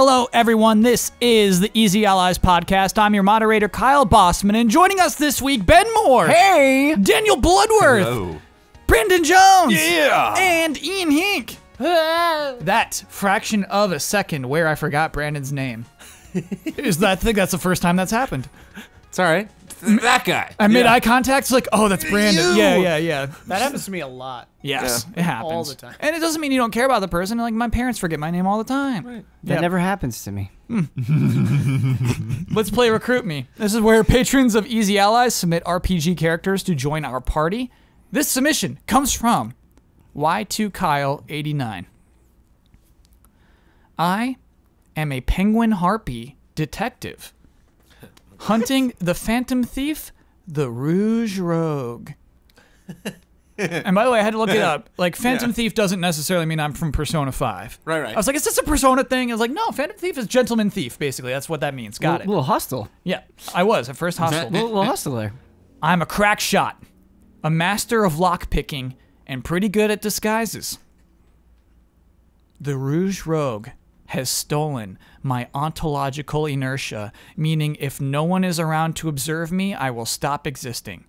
Hello, everyone. This is the Easy Allies podcast. I'm your moderator, Kyle Bossman, and joining us this week, Ben Moore. Hey! Daniel Bloodworth. Oh. Brandon Jones. Yeah. And Ian Hinck. that fraction of a second where I forgot Brandon's name. is that, I think that's the first time that's happened. It's all right. That guy. I made eye contact. It's like, oh, that's Brandon. You. Yeah, yeah, yeah. That happens to me a lot. Yes, Yeah. it happens All the time. And it doesn't mean you don't care about the person. Like my parents forget my name all the time. Right. That never happens to me. Hmm. Let's play Recruit Me. This is where patrons of Easy Allies submit RPG characters to join our party. This submission comes from Y2Kyle89. I am a penguin harpy detective hunting the phantom thief, the Rouge Rogue. and by the way, I had to look it up. Like, Phantom Yeah. Thief doesn't necessarily mean I'm from Persona 5. Right, right. I was like, is this a Persona thing? I was like, no, Phantom Thief is gentleman thief, basically. That's what that means. Got a it. A little hostile. Yeah, I was at first A hostile. little, little hostile there. I'm a crack shot, a master of lock picking, and pretty good at disguises. The Rouge Rogue has stolen my ontological inertia, meaning if no one is around to observe me, I will stop existing.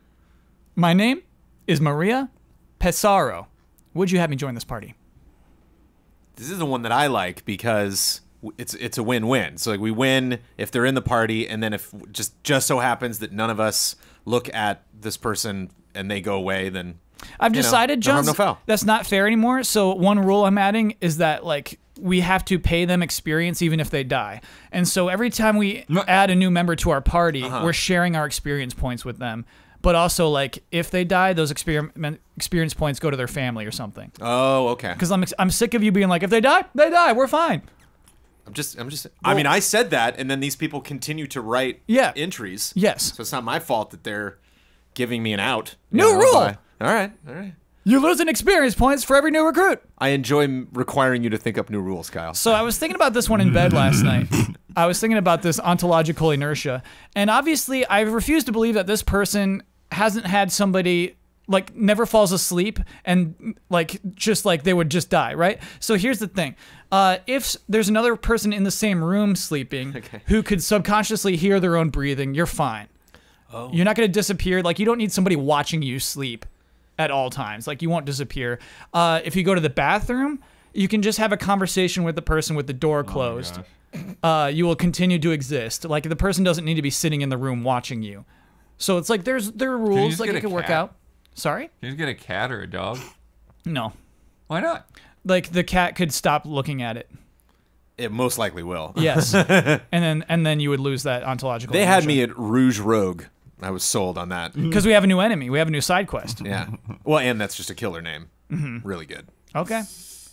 my name is Maria Pesaro. Would you have me join this party? This is the one that I like because it's it's a win-win. So like we win if they're in the party, and then if just just so happens that none of us look at this person and they go away, then I've know, decided, no John, no that's not fair anymore. So one rule I'm adding is that like we have to pay them experience even if they die. And so every time we add a new member to our party, Uh-huh. we're sharing our experience points with them. But also like if they die, those experiment experience points go to their family or something. oh okay. Because I'm I'm sick of you being like if they die, they die. We're fine. I'm just I'm just. I mean, I said that, and then these people continue to write Yeah. entries. Yes. So it's not my fault that they're giving me an out. New know, rule. by- all right, all right. You're losing experience points for every new recruit. I enjoy requiring you to think up new rules, Kyle. So I was thinking about this one in bed last night. I was thinking about this ontological inertia. And obviously, I refuse to believe that this person hasn't had somebody like never falls asleep and like just like they would just die, right? So here's the thing. Uh, if there's another person in the same room sleeping who could subconsciously hear their own breathing, you're fine. Oh. You're not going to disappear. Like you don't need somebody watching you sleep at all times. Like you won't disappear. Uh, if you go to the bathroom, you can just have a conversation with the person with the door closed. uh, you will continue to exist. Like the person doesn't need to be sitting in the room watching you. So it's like there's there are rules just like it a can work out. Sorry? Can you get a cat or a dog? No. Why not? Like the cat could stop looking at it. It most likely will. Yes. and then and then you would lose that ontological. They had me at Rouge Rogue. I was sold on that. because we have a new enemy. We have a new side quest. Yeah. Well, and that's just a killer name. Mm-hmm. Really good. Okay.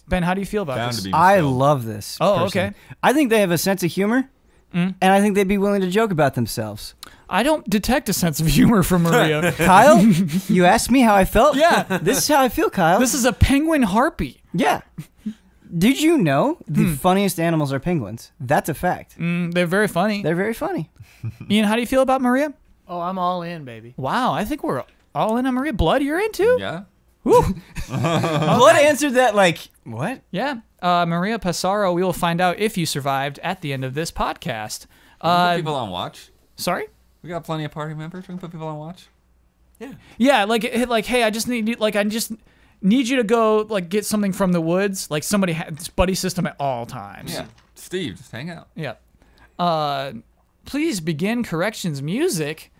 Ben, how do you feel about Bound this? to be. I misspelled. love this. Oh, person. okay. I think they have a sense of humor, and I think they'd be willing to joke about themselves. I don't detect a sense of humor from Maria. Kyle, you asked me how I felt. Yeah. this is how I feel, Kyle. this is a penguin harpy. yeah. Did you know the funniest animals are penguins? That's a fact. Mm, they're very funny. They're very funny. Ian, how do you feel about Maria? Oh, I'm all in, baby. Wow, I think we're all in on Maria. Blood, you're in too? Yeah. Blood answered that like what? Yeah. Uh, Maria Passaro, we will find out if you survived at the end of this podcast. Uh, put people on watch. sorry? We got plenty of party members. We can put people on watch. Yeah, Yeah, like like hey, I just need you- like I just need you to go like get something from the woods. Like somebody has buddy system at all times. Yeah. Steve, just hang out. Yeah. Uh, please begin corrections music.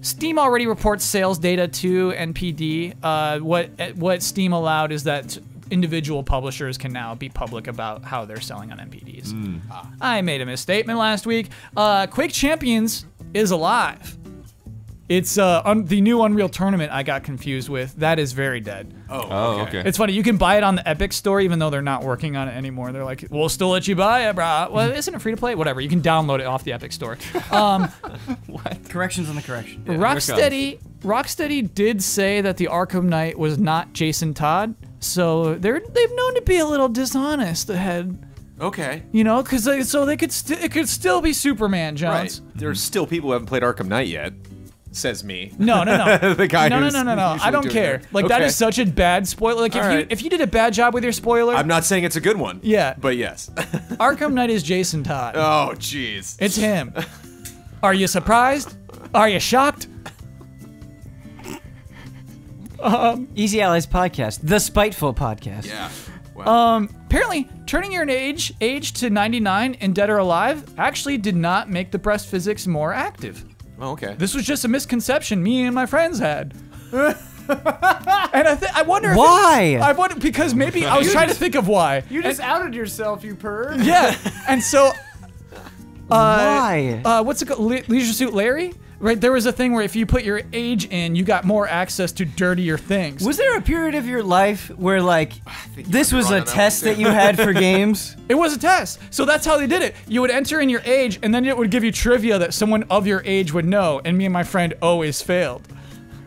Steam already reports sales data to NPD. Uh, what what Steam allowed is that individual publishers can now be public about how they're selling on NPDs. Ah. I made a misstatement last week. Uh, Quake Champions is alive. It's uh, un- the new Unreal Tournament I got confused with. That is very dead. Oh, okay. It's funny. You can buy it on the Epic Store, even though they're not working on it anymore. They're like, "We'll still let you buy it, brah." Well, isn't it free to play? Whatever. You can download it off the Epic Store. What? Corrections on the correction. Rocksteady, Rocksteady did say that the Arkham Knight was not Jason Todd, so they're they've known to be a little dishonest ahead. Okay. You know, because they, so they could st- it could still be Superman, Jones. Right. Jones. There's still people who haven't played Arkham Knight yet. Says me. No, no, no. the guy no, no, who's no, no, no. usually I don't care. that. Like that Okay. is such a bad spoiler. Like if All you if you did a bad job with your spoiler, I'm not saying it's a good one. Yeah. But yes. Arkham Knight is Jason Todd. oh, jeez. It's him. Are you surprised? Are you shocked? Easy Allies podcast, the spiteful podcast. Yeah. Wow. Um, apparently, turning your age age to 99 in Dead or Alive actually did not make the breast physics more active. Oh, okay. This was just a misconception me and my friends had. and I, th- I wonder if it- Why? I wonder because maybe I was trying to think of why. You just outed yourself, you perv. Yeah, and so Uh, Why? uh, what's it called? Le- Leisure Suit Larry? Right, there was a thing where if you put your age in, you got more access to dirtier things. was there a period of your life where like this was a that test that you had for games? It was a test. So that's how they did it. You would enter in your age, and then it would give you trivia that someone of your age would know. And me and my friend always failed.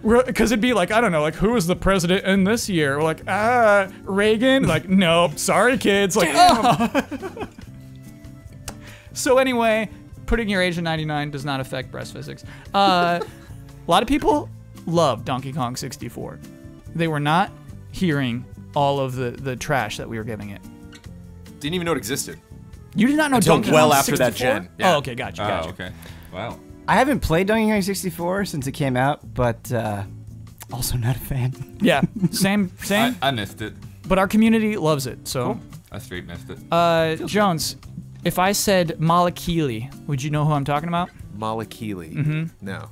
Because it'd be like, I don't know, like, who was the president in this year? We're like, ah, Reagan? Like, nope, sorry, kids. Like, oh. so, anyway, putting your age to 99 does not affect breast physics. Uh, a lot of people love Donkey Kong 64. They were not hearing all of the, the trash that we were giving it. Didn't even know it existed. You did not know Until Donkey well Kong after that gen, yeah. Oh, okay, gotcha, Oh, okay. Wow. I haven't played Donkey Kong 64 since it came out, but uh, also not a fan. Yeah, same, same. I, I missed it. but our community loves it. So, I straight missed it. uh, Jones, if I said Malakili, would you know who I'm talking about? Malakili. Mm-hmm. No.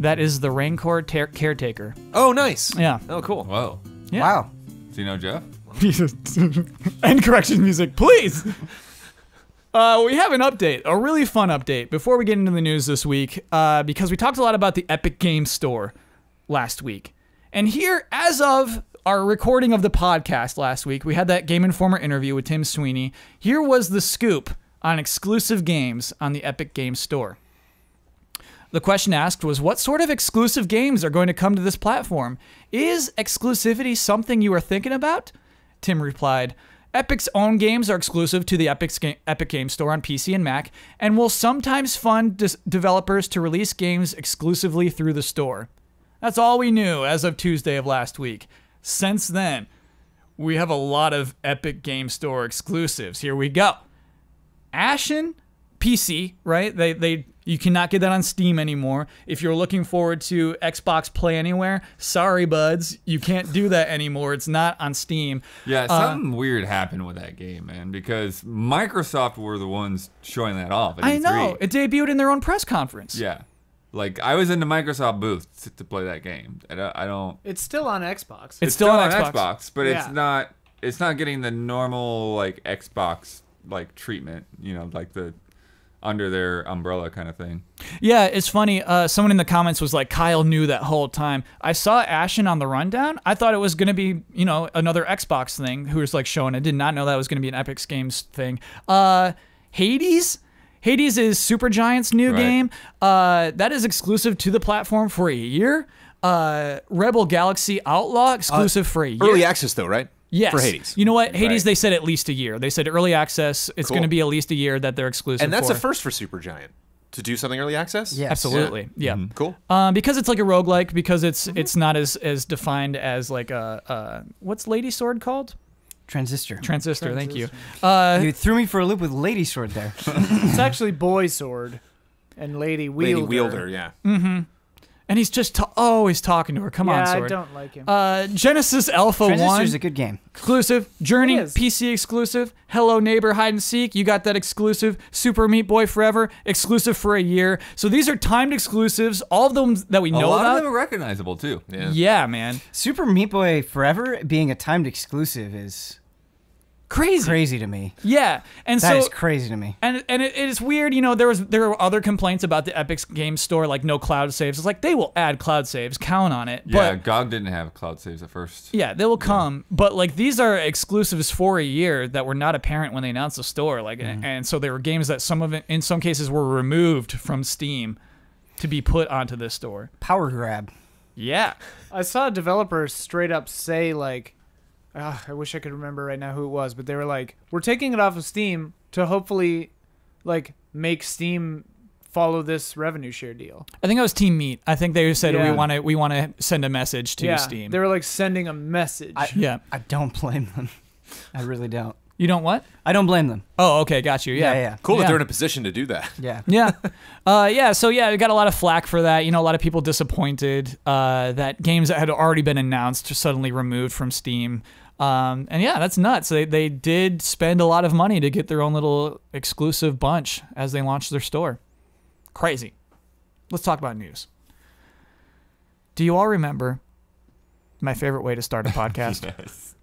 That is the Rancor ter- caretaker. Oh, nice. Yeah. Oh, cool. Whoa. Yeah. Wow. Do you know Jeff? End correction music, please. Uh, we have an update, a really fun update, before we get into the news this week, uh, because we talked a lot about the Epic Games Store last week. And here, as of our recording of the podcast last week, we had that Game Informer interview with Tim Sweeney. Here was the scoop on exclusive games on the Epic Games Store. The question asked was what sort of exclusive games are going to come to this platform? Is exclusivity something you are thinking about? Tim replied, Epic's own games are exclusive to the Epic's ga- Epic Game Store on PC and Mac and will sometimes fund developers to release games exclusively through the store. That's all we knew as of Tuesday of last week. Since then, we have a lot of Epic Game Store exclusives. Here we go. Ashen PC, right? They they you cannot get that on Steam anymore. If you're looking forward to Xbox Play Anywhere, sorry buds, you can't do that anymore. It's not on Steam. Yeah, Uh, something weird happened with that game, man, because Microsoft were the ones showing that off. I E3. know. It debuted in their own press conference. Yeah. Like, I was in the Microsoft booth to, to play that game. And I, I don't. It's still on Xbox. It's still on Xbox. but it's not. It's not getting the normal like Xbox like treatment. You know, like the under their umbrella kind of thing. Yeah, it's funny. Uh, someone in the comments was like, Kyle knew that whole time. I saw Ashen on the rundown. I thought it was going to be, you know, another Xbox thing who was like showing it. Did not know that was going to be an Epic Games thing. Uh, Hades? Hades is Supergiant's new Right. game. Uh, that is exclusive to the platform for a year. Uh, Rebel Galaxy Outlaw exclusive for a year. Early access, though, right? Yes. For Hades. You know what? Hades, Right. they said at least a year. They said early access. It's Cool. going to be at least a year that they're exclusive. and that's for. a first for Supergiant to do something early access. Yes. Absolutely. Yeah. Cool. Um, because it's like a roguelike, because it's Mm-hmm. it's not as as defined as like a uh, what's Lady Sword called? Transistor. Transistor. Thank you. Uh, you threw me for a loop with Lady Sword there. It's actually Boy Sword and Lady Wielder. Lady Wielder, yeah. and he's just ta- always talking to her. Come yeah, on, Sword. I don't like him. Uh, Genesis Alpha One is a good game. exclusive. Journey PC exclusive. Hello Neighbor Hide and Seek. You got that exclusive. Super Meat Boy Forever exclusive for a year. So these are timed exclusives. All of them that we know about. A know lot about. of them are recognizable too. Yeah. yeah, man. Super Meat Boy Forever being a timed exclusive is Crazy. crazy to me. Yeah, and That so is crazy to me. And and it, it is weird, you know. There was there were other complaints about the Epic Games Store, like no cloud saves. It's like they will add cloud saves, count on it. Yeah, But GOG didn't have cloud saves at first. yeah, they will come. But like these are exclusives for a year that were not apparent when they announced the store. Like, mm-hmm. and so there were games that some of it, in some cases, were removed from Steam to be put onto this store. Power grab. Yeah, I saw a developer straight up say like, ah, I wish I could remember right now who it was, but they were like, "We're taking it off of Steam to hopefully, like, make Steam follow this revenue share deal. I think it was Team Meat. I think they said we want to we want to send a message to yeah, Steam. they were like sending a message. I- yeah. I don't blame them. I really don't. You don't what? I don't blame them. Oh, okay, got you. Yeah, Yeah. yeah. Cool that they're in a position to do that. Yeah. Yeah. Uh, yeah. So yeah, we got a lot of flack for that. You know, a lot of people disappointed uh, that games that had already been announced are suddenly removed from Steam. Um, and yeah, that's nuts. They they did spend a lot of money to get their own little exclusive bunch as they launched their store. Crazy. Let's talk about news. Do you all remember my favorite way to start a podcast? Yes.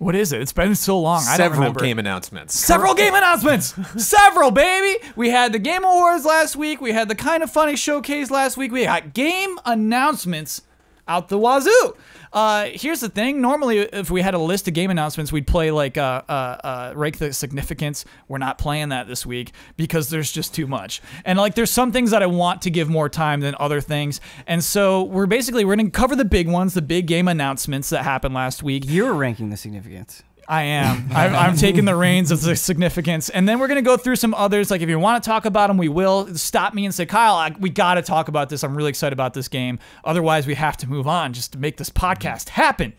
What is it? It's been so long. I don't Several remember. game announcements. Several game announcements. Several, baby. We had the Game Awards last week. We had the Kind of Funny Showcase last week. We got game announcements out the wazoo. Uh, here's the thing. Normally, if we had a list of game announcements, we'd play like uh, uh, uh, rank the significance. We're not playing that this week because there's just too much. And like, there's some things that I want to give more time than other things. And so we're basically we're gonna cover the big ones, the big game announcements that happened last week. You're ranking the significance. I am. I'm, I'm taking the reins of the significance, and then we're gonna go through some others. Like if you want to talk about them, we will. Stop me and say, Kyle, I, we got to talk about this. I'm really excited about this game. Otherwise, we have to move on just to make this podcast happen.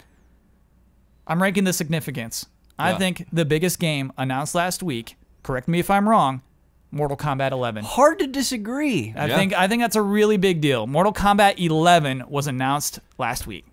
I'm ranking the significance. I think the biggest game announced last week. Correct me if I'm wrong. Mortal Kombat 11. Hard to disagree. I Yeah. think I think that's a really big deal. Mortal Kombat 11 was announced last week.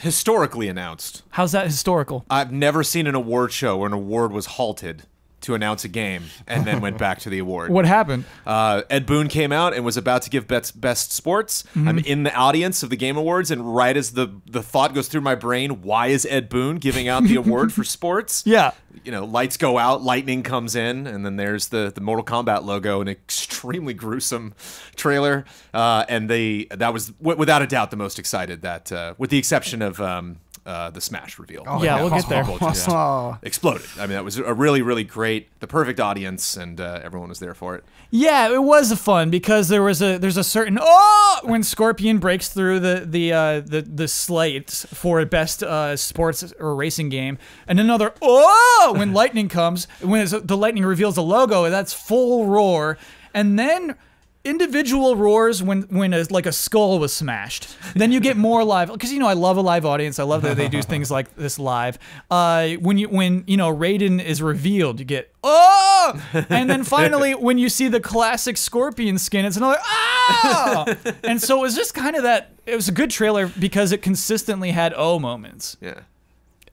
Historically announced. How's that historical? I've never seen an award show where an award was halted to announce a game and then went back to the award. What happened? Uh, Ed Boon came out and was about to give best, best sports. Mm-hmm. I'm in the audience of the Game Awards, and right as the the thought goes through my brain, why is Ed Boon giving out the award for sports? Yeah. You know, lights go out, lightning comes in, and then there's the the Mortal Kombat logo, an extremely gruesome trailer. Uh, and they that was w- without a doubt the most excited that, uh, with the exception of. Um, uh, the Smash reveal. Yeah, we'll get there. Just Oh. exploded. I mean, that was a really, really great, the perfect audience, and uh, everyone was there for it. Yeah, it was fun because there was a there's a certain oh when Scorpion breaks through the the uh, the the slate for best uh, sports or racing game, and another oh when Lightning comes when the Lightning reveals the logo that's full roar, and then individual roars when when a, like a skull was smashed. Then you get more live because you know I love a live audience. I love that they do things like this live. Uh, when you when you know Raiden is revealed, you get oh, and then finally when you see the classic Scorpion skin, it's another ah. and so it was just kind of that. It was a good trailer because it consistently had oh moments. Yeah.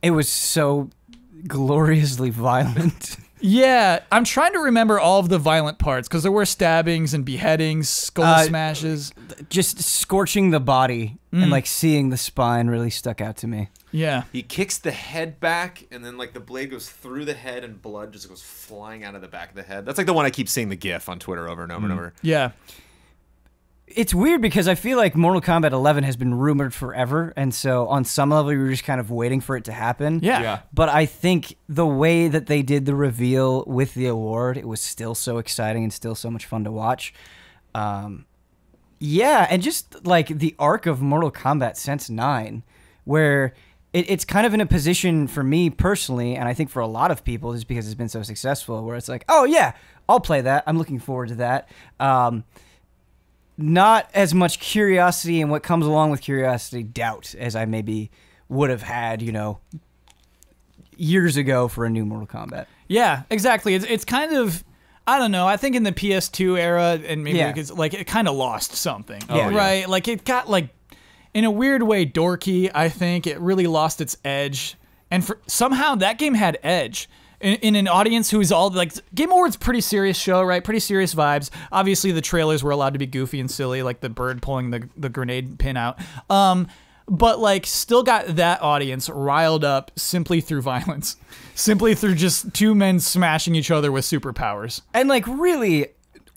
It was so gloriously violent. Yeah, I'm trying to remember all of the violent parts because there were stabbings and beheadings, skull Uh, smashes. Just scorching the body and like seeing the spine really stuck out to me. Yeah. He kicks the head back, and then like the blade goes through the head, and blood just goes flying out of the back of the head. That's like the one I keep seeing the GIF on Twitter over and over and over. Yeah. It's weird because I feel like Mortal Kombat 11 has been rumored forever, and so on some level we were just kind of waiting for it to happen. Yeah. Yeah. But I think the way that they did the reveal with the award, it was still so exciting and still so much fun to watch. Um, yeah, and just like the arc of Mortal Kombat since 9, where it, it's kind of in a position for me personally, and I think for a lot of people, just because it's been so successful, where it's like, oh, yeah, I'll play that. I'm looking forward to that. Um, not as much curiosity and what comes along with curiosity, doubt, as I maybe would have had, you know, years ago for a new Mortal Kombat. Yeah, exactly. It's it's kind of I don't know. I think in the PS2 era, and maybe Yeah. because like it kind of lost something, oh, Yeah. right? Like it got like in a weird way dorky. I think it really lost its edge, and for somehow that game had edge. In, in an audience who's all like Game Awards, pretty serious show, right? Pretty serious vibes. Obviously, the trailers were allowed to be goofy and silly, like the bird pulling the the grenade pin out. Um, but like still got that audience riled up simply through violence, simply through just two men smashing each other with superpowers. And like really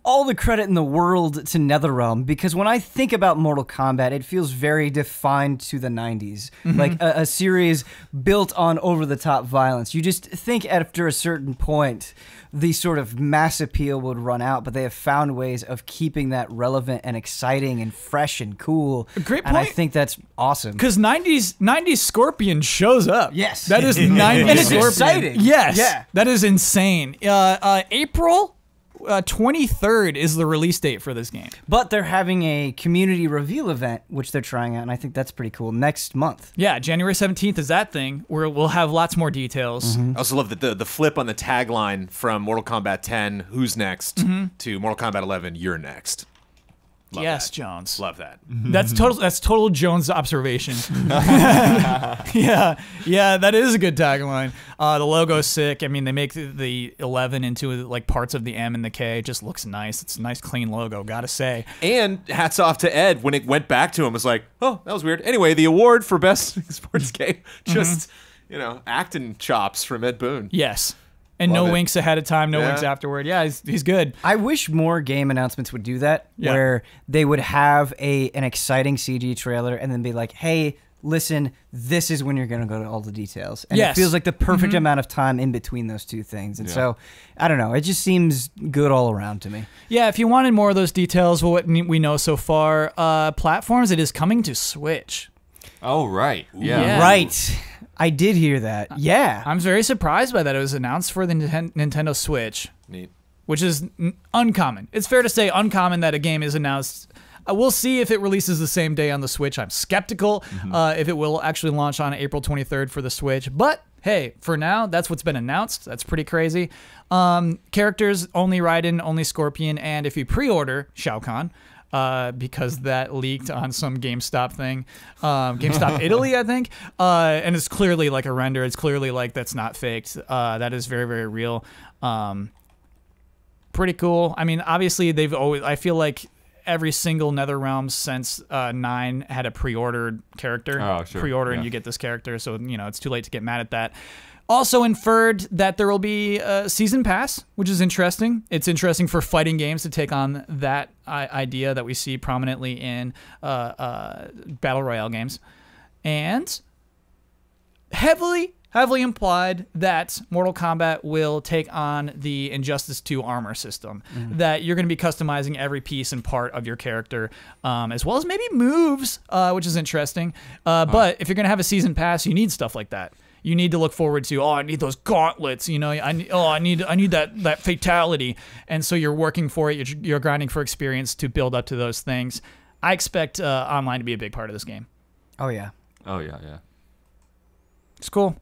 all the credit in the world to NetherRealm because when I think about Mortal Kombat, it feels very defined to the 90s. Like a, a series built on over the top violence. You just think after a certain point, the sort of mass appeal would run out, but they have found ways of keeping that relevant and exciting and fresh and cool. Great And I think that's awesome. Because 90s 90s Scorpion shows up. Yes. That is 90s And it's Scorpion. exciting. Yes. Yeah. That is insane. Uh, uh, April uh, 23rd is the release date for this game. But they're having a community reveal event, which they're trying out, and I think that's pretty cool. Next month. Yeah, January 17th is that thing where we'll have lots more details. I also love that the the flip on the tagline from Mortal Kombat 10, "Who's next?" to Mortal Kombat 11, "You're next." Love yes, that. Jones. Love that. That's total. That's total Jones observation. yeah, yeah, that is a good tagline. Uh, the logo's sick. I mean, they make the, the eleven into like parts of the M and the K. It just looks nice. It's a nice, clean logo. Gotta say. And hats off to Ed when it went back to him. It was like, oh, that was weird. Anyway, the award for best sports game, just you know, acting chops from Ed Boon. Yes, and Love no it. winks ahead of time. No Yeah. winks afterward. Yeah, he's, he's good. I wish more game announcements would do that, Yeah. where they would have a an exciting CG trailer and then be like, "Hey, listen, this is when you're gonna go to all the details." And Yes. it feels like the perfect amount of time in between those two things. And Yeah. so, I don't know, it just seems good all around to me. Yeah, if you wanted more of those details, well, what we know so far, uh, platforms, it is coming to Switch. Oh right. Yeah. Yeah. Right, I did hear that. Yeah, I'm very surprised by that. It was announced for the Ninten- Nintendo Switch. Neat. which is n- uncommon. It's fair to say uncommon that a game is announced. Uh, we'll see if it releases the same day on the Switch. I'm skeptical uh, if it will actually launch on April 23rd for the Switch. But hey, for now, that's what's been announced. That's pretty crazy. Um, characters only Raiden, only Scorpion, and if you pre-order Shao Kahn. Uh, because that leaked on some GameStop thing, um, GameStop Italy, I think, uh, and it's clearly like a render. It's clearly like that's not faked. Uh, that is very, very real. Um, pretty cool. I mean, obviously they've always. I feel like every single Nether NetherRealm since uh, nine had a pre-ordered character. Oh, sure. Pre-order and you get this character, so you know it's too late to get mad at that. Also inferred that there will be a season pass, which is interesting. It's interesting for fighting games to take on that idea that we see prominently in uh, uh, battle royale games, and heavily heavily implied that Mortal Kombat will take on the Injustice 2 armor system. That you're going to be customizing every piece and part of your character, um, as well as maybe moves, uh, which is interesting. Uh, But if you're going to have a season pass, you need stuff like that. You need to look forward to. Oh, I need those gauntlets. You know, I need, oh, I need, I need that that fatality. And so you're working for it. You're, you're grinding for experience to build up to those things. I expect uh, online to be a big part of this game. oh yeah. Oh yeah. Yeah. It's cool.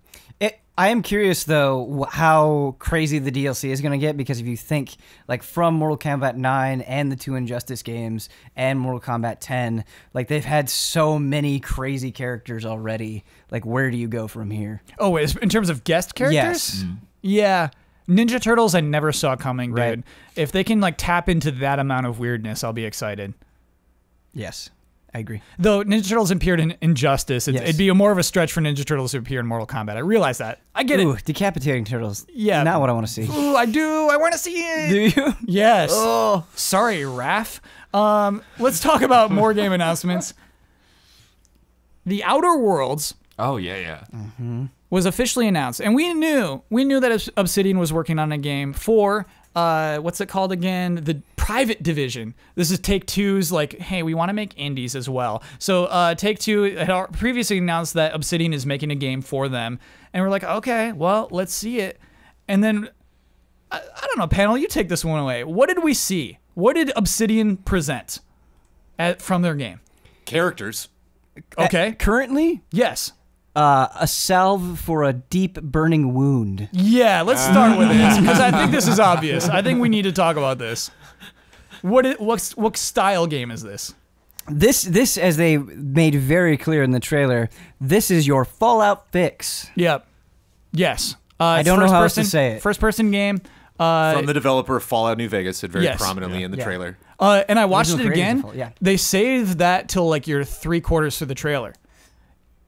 It, I am curious though how crazy the DLC is going to get because if you think like from Mortal Kombat 9 and the two Injustice games and Mortal Kombat 10, like they've had so many crazy characters already. Like where do you go from here? Oh, wait, in terms of guest characters? Yes. Yeah. Ninja Turtles I never saw coming, dude. Right. If they can like tap into that amount of weirdness, I'll be excited. Yes. I agree. Though Ninja Turtles appeared in Injustice, it, Yes. it'd be a more of a stretch for Ninja Turtles to appear in Mortal Kombat. I realize that. I get Ooh, it. decapitating turtles. Yeah. Not what I want to see. Ooh, I do. I want to see it. Do you? Yes. Oh. Sorry, Raph. Um, let's talk about more game announcements. The Outer Worlds Oh yeah. Yeah. was officially announced, and we knew we knew that Obsidian was working on a game for uh, what's it called again? The Private Division. This is Take Two's like, hey, we want to make indies as well. So uh, Take Two had previously announced that Obsidian is making a game for them, and we're like, okay, well, let's see it. And then I, I don't know, panel, you take this one away. What did we see? What did Obsidian present at, from their game? Characters. Okay. Currently, Yes. Uh, a salve for a deep burning wound. Yeah, let's start with this because I think this is obvious. I think we need to talk about this. What i- what what style game is this? This, this, as they made very clear in the trailer, this is your Fallout fix. Yep. Yes. Uh, it's don't know first how else to say it. First person game. Uh, From the developer of Fallout New Vegas, said very Yes. prominently in the Yeah. trailer. uh, and I watched it Original creators again. of yeah. They saved that till like you're three quarters through the trailer.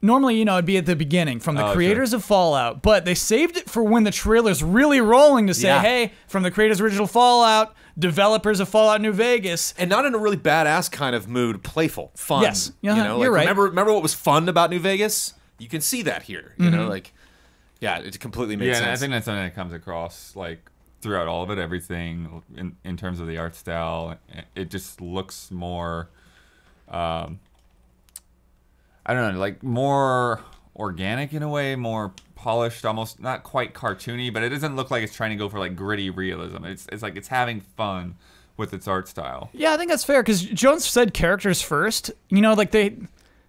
Normally, you know, it'd be at the beginning from the Oh, sure. creators of Fallout, but they saved it for when the trailer's really rolling to say, Yeah. "Hey, from the creators of original Fallout, developers of Fallout New Vegas, and not in a really badass kind of mood, playful, fun. Yes. you Uh-huh. know, You're like, right. Remember, remember what was fun about New Vegas? You can see that here. You Mm-hmm. know, like, yeah, it completely makes Yeah, and I think that's something that comes across like throughout all of it. Everything in in terms of the art style, it just looks more. Um, I don't know, like more organic in a way, more polished, almost not quite cartoony, but it doesn't look like it's trying to go for like gritty realism. It's it's like it's having fun with its art style. Yeah, I think that's fair because Jones said characters first. You know, like they,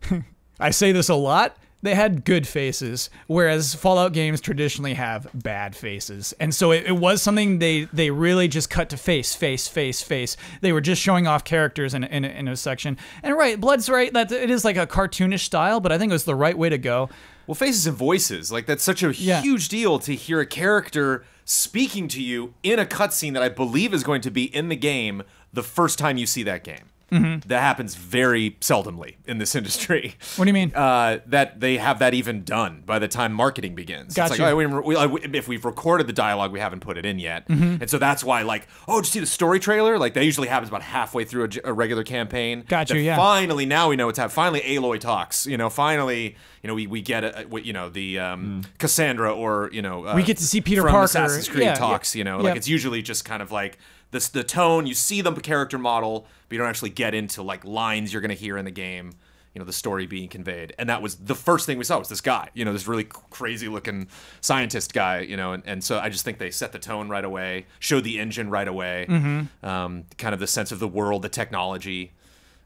I say this a lot. They had good faces, whereas Fallout games traditionally have bad faces, and so it, it was something they they really just cut to face, face, face, face. They were just showing off characters in a, in a, in a section. And right, Blood's right that it is like a cartoonish style, but I think it was the right way to go. Well, faces and voices, like that's such a Yeah. huge deal to hear a character speaking to you in a cutscene that I believe is going to be in the game the first time you see that game. Mm-hmm. That happens very seldomly in this industry. What do you mean? Uh, that they have that even done by the time marketing begins. Got it's like, oh, we, we, like, if we've recorded the dialogue, we haven't put it in yet, Mm-hmm. and so that's why, like, oh, did you see the story trailer? Like, that usually happens about halfway through a regular campaign. Got you, That yeah. Finally, now we know what's happening. Finally, Aloy talks. You know, finally, you know, we, we get a, a- you know the um, Cassandra or you know uh, We get to see Peter from Parker. Assassin's Creed Yeah, talks. yeah. You know, Yeah. like it's usually just kind of like this the tone. You see the character model, but you don't actually get into like lines you're gonna hear in the game. You know, the story being conveyed, and that was the first thing we saw was this guy. You know, this really crazy looking scientist guy. You know, and, and so I just think they set the tone right away, showed the engine right away, Mm-hmm. um, kind of the sense of the world, the technology.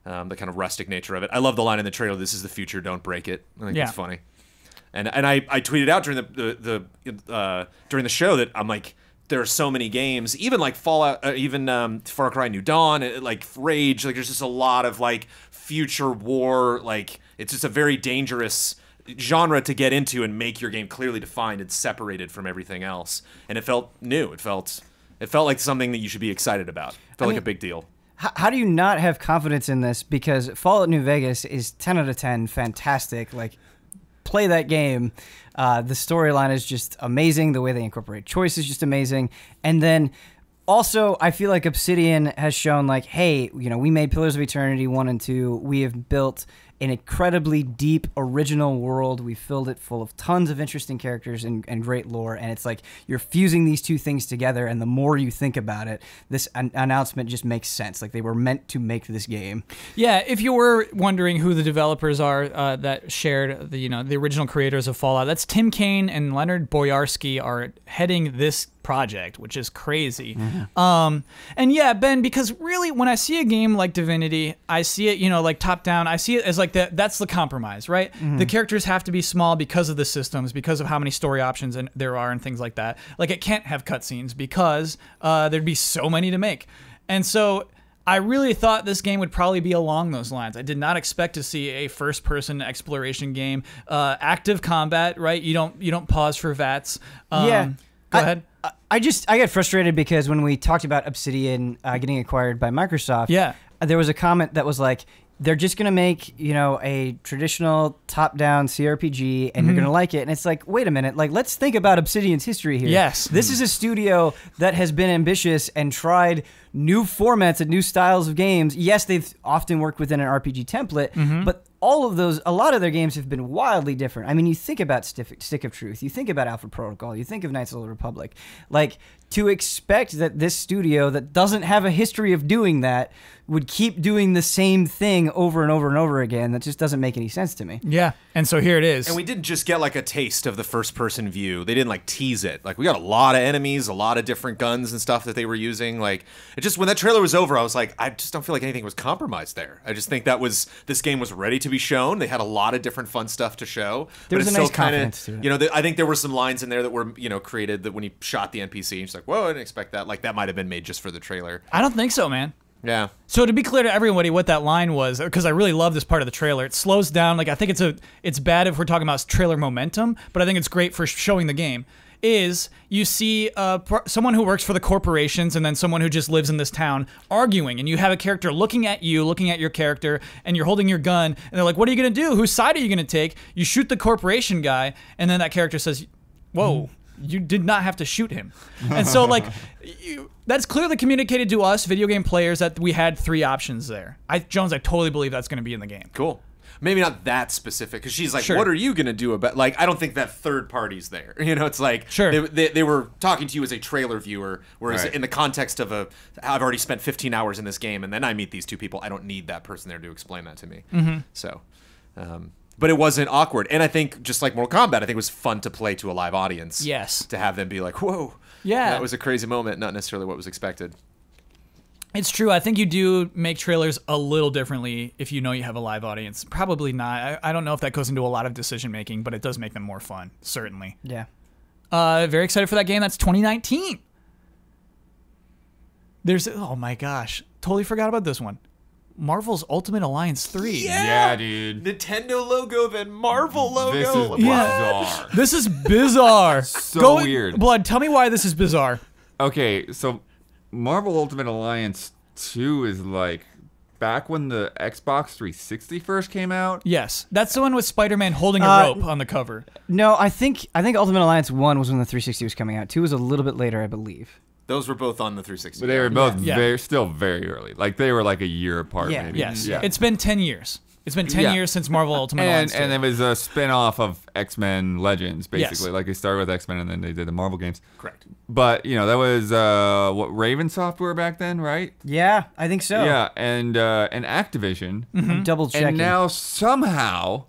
Um, the kind of rustic nature of it. I love the line in the trailer. This is the future. Don't break it. I think Yeah. it's funny and and I, I tweeted out during the the, the uh, during the show that I'm like there are so many games even like Fallout uh, even um, Far Cry New Dawn uh, like Rage like there's just a lot of like future war like it's just a very dangerous genre to get into and make your game clearly defined and separated from everything else and it felt new it felt it felt like something that you should be excited about it felt like mean- a big deal How, how do you not have confidence in this? Because Fallout New Vegas is 10 out of 10, fantastic. Like, play that game. Uh, the storyline is just amazing. The way they incorporate choice is just amazing. And then also, I feel like Obsidian has shown, like, hey, you know, we made Pillars of Eternity 1 and 2. We have built an incredibly deep, original world. We filled it full of tons of interesting characters and, and great lore. And it's like you're fusing these two things together. And the more you think about it, this an- announcement just makes sense. Like they were meant to make this game. Yeah, if you were wondering who the developers are uh, that shared the you know the original creators of Fallout, that's Tim Cain and Leonard Boyarsky are heading this project, which is crazy. Um, and yeah, Ben, because really when I see a game like Divinity, I see it you know like top down. I see it as like that. That's the compromise, right? The characters have to be small because of the systems, because of how many story options and there are and things like that. Like it can't have cutscenes because uh, there'd be so many to make, and so. I really thought this game would probably be along those lines. I did not expect to see a first-person exploration game, uh, active combat. Right? You don't you don't pause for VATS. Um, Yeah. Go I- ahead. I, just I get frustrated because when we talked about Obsidian uh, getting acquired by Microsoft, Yeah. there was a comment that was like they're just gonna make you know a traditional top-down CRPG and you're Mm-hmm. gonna like it, and it's like wait a minute, like let's think about Obsidian's history here. Yes. this is a studio that has been ambitious and tried new formats and new styles of games. Yes, they've often worked within an RPG template, Mm-hmm. but all of those, a lot of their games have been wildly different. I mean, you think about Stick of Truth, you think about Alpha Protocol, you think of Knights of the Republic. Like, to expect that this studio that doesn't have a history of doing that would keep doing the same thing over and over and over again, that just doesn't make any sense to me. Yeah. And so here it is. And we didn't just get like a taste of the first person view. They didn't like tease it. Like we got a lot of enemies, a lot of different guns and stuff that they were using. Like it just when that trailer was over, I was like, I just don't feel like anything was compromised there. I just think that was this game was ready to be shown. They had a lot of different fun stuff to show. There but was it's a nice still kinda- confidence to it. You know, the, I think there were some lines in there that were you know created that when he shot the NPC, he's like, whoa, I didn't expect that. Like that might have been made just for the trailer. I don't think so, man. Yeah. So to be clear to everybody, what that line was, because I really love this part of the trailer. It slows down. Like I think it's a, it's bad if we're talking about trailer momentum, but I think it's great for showing the game. Is you see uh, pr- someone who works for the corporations and then someone who just lives in this town arguing, and you have a character looking at you, looking at your character, and you're holding your gun, and they're like, "What are you gonna do? Whose side are you gonna take?" You shoot the corporation guy, and then that character says, "Whoa." You did not have to shoot him, and so like, you, that's clearly communicated to us, video game players, that we had three options there. I Jones, I totally believe that's going to be in the game. Cool. Maybe not that specific because she's like, Sure. "What are you gonna do about?" Like, I don't think that third party's there. You know, it's like Sure. they, they, they were talking to you as a trailer viewer, whereas Right. in the context of a, I've already spent 15 hours in this game, and then I meet these two people. I don't need that person there to explain that to me. Mm-hmm. So, um, but it wasn't awkward. And I think just like Mortal Kombat, I think it was fun to play to a live audience. Yes. To have them be like, "Whoa." Yeah. That was a crazy moment, not necessarily what was expected. It's true. I think you do make trailers a little differently if you know you have a live audience. Probably not. I, I don't know if that goes into a lot of decision making, but it does make them more fun, certainly. Yeah. Uh, very excited for that game. That's 2019. There's oh my gosh, totally forgot about this one. Marvel's Ultimate Alliance 3. Yeah, dude. Nintendo logo, then Marvel logo. This is Yeah. bizarre. This is bizarre. So weird. Blood, tell me why this is bizarre. Okay, so Marvel Ultimate Alliance 2 is like back when the Xbox 360 first came out. Yes, that's the one with Spider-Man holding a Uh, rope on the cover. No, I think I think Ultimate Alliance One was when the 360 was coming out. Two was a little bit later, I believe. Those were both on the 360. But they were both Yeah. very still very early. Like they were like a year apart Yeah. maybe. Yes, Yeah. it's been 10 years. It's been 10 Yeah. years since Marvel Ultimate and Alliance. and it was a spin-off of X-Men Legends basically. Yes. Like they started with X-Men and then they did the Marvel games. correct. But, you know, that was uh what Raven Software back then, right? Yeah, I think so. Yeah, and uh and Activision. I'm double checking. And now somehow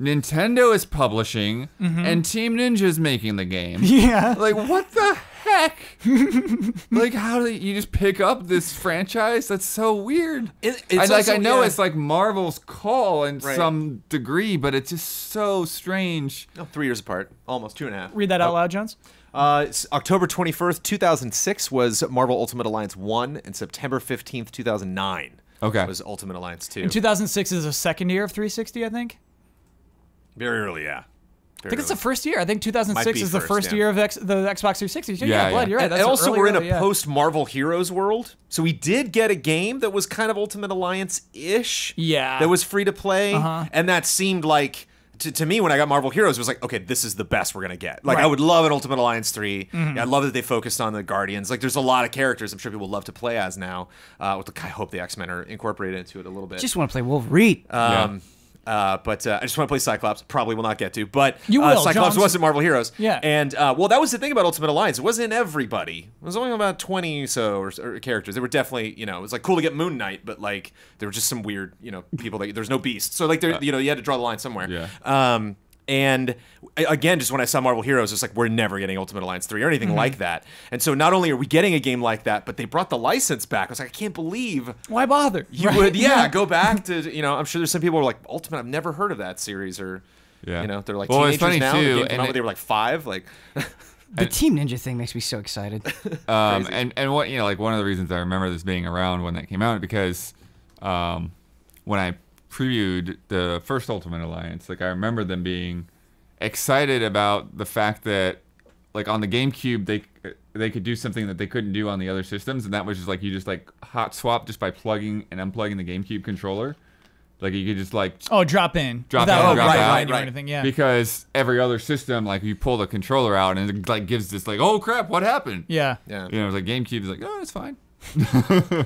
Nintendo is publishing and Team Ninja is making the game. yeah. Like what the heck? like how do you just pick up this franchise? That's so weird. It- I it's like I know yeah. it's like Marvel's call in Right. some degree, but it's just so strange. No, three years apart, almost two and a half. Read that out loud, Jones. Uh, October 21st, 2006 was Marvel Ultimate Alliance 1, and September 15th, 2009 Okay. was Ultimate Alliance 2. 2006 is the second year of 360, I think. Very early, yeah. I think it's the first year. I think 2006 be is the first, first yeah. year of X, the Xbox 360. Yeah, Yeah, blood, yeah. you're right. and, That's and also, early, we're in a yeah. post Marvel Heroes world, so we did get a game that was kind of Ultimate Alliance ish. Yeah. that was free to play, Uh-huh. and that seemed like. To, to me, when I got Marvel Heroes, it was like, okay, this is the best we're gonna get. Like, I Right. Mm-hmm. would love an Ultimate Alliance 3 Yeah, I love that they focused on the Guardians. Like, there's a lot of characters I'm sure people love to play as now. Uh, with the, I hope the X Men are incorporated into it a little bit. just want to play Wolverine. Um, uh, but uh, I just want to play Cyclops. Probably will not get to, but You uh, will, Cyclops John's- wasn't Marvel Heroes. Yeah. and uh, well, that was the thing about Ultimate Alliance. It wasn't everybody. It was only about twenty so or, or characters. They were definitely, you know, it was like cool to get Moon Knight, but like there were just some weird, you know, people that there's no Beast. So like there, you know, you had to draw the line somewhere. Yeah. Um, and again, just when I saw Marvel Heroes, it's like we're never getting Ultimate Alliance three or anything Mm-hmm. like that. And so not only are we getting a game like that, but they brought the license back. I was like, I can't believe Why bother? you Right? would, yeah, go back to, you know, I'm sure there's some people who are like, Ultimate, I've never heard of that series, or, Yeah. you know, they're like Well, it's funny, now. too, the game came and it- they were like five, like, the Team Ninja thing makes me so excited. Um, and and what you know, like one of the reasons I remember this being around when that came out because um, when I previewed the first Ultimate Alliance, like I remember them being excited about the fact that like on the GameCube they they could do something that they couldn't do on the other systems, and that was just like you just like hot swap just by plugging and unplugging the GameCube controller. Like you could just like Oh, drop in. Drop without in, drop overriding out. or Right, anything. Yeah. because every other system like you pull the controller out and it like gives this like oh crap what happened yeah. yeah. you know it's like GameCube is like oh it's fine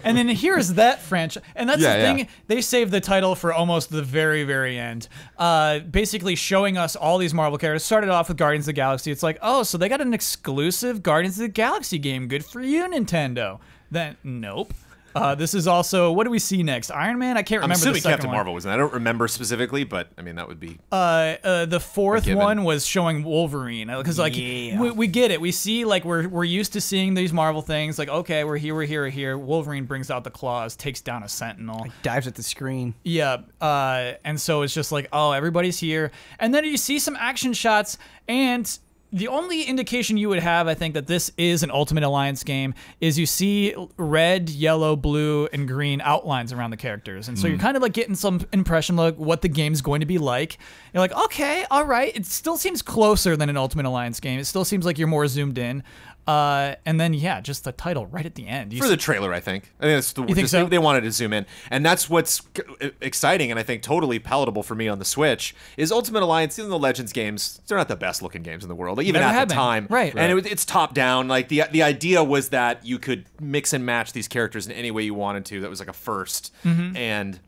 And then here's that franchise, and that's Yeah, the thing. yeah. They saved the title for almost the very, very end. Uh, basically showing us all these Marvel characters. Started off with Guardians of the Galaxy. It's like, oh, so they got an exclusive Guardians of the Galaxy game. Good for you, Nintendo. Then nope. Uh, this is also what do we see next? Iron Man. I can't remember. I'm remember the assuming second Captain one. Marvel was in. I don't remember specifically, but I mean that would be. Uh, uh, the fourth one was showing Wolverine because like Yeah. we, we get it. We see like we're we're used to seeing these Marvel things. Like okay, we're here, we're here, we're here. Wolverine brings out the claws, takes down a Sentinel. Dives at the screen. Yeah, uh, and so it's just like, oh, everybody's here, and then you see some action shots, and the only indication you would have, I think, that this is an Ultimate Alliance game is you see red, yellow, blue, and green outlines around the characters, and so you're hmm. kind of like getting some impression like what the game's going to be like. You're like, okay, all right, it still seems closer than an Ultimate Alliance game. It still seems like you're more zoomed in. Uh, and then yeah, just the title right at the end. You For the trailer, I think. I think that's the. You think just- so? They, wanted to zoom in, and that's what's exciting, and I think totally palatable for me on the Switch is Ultimate Alliance. Even the Legends games, they're not the best looking games in the world, even Never at the been. time. Right. And it, it's top down. Like the the idea was that you could mix and match these characters in any way you wanted to. That was like a 1st Mm-hmm. and.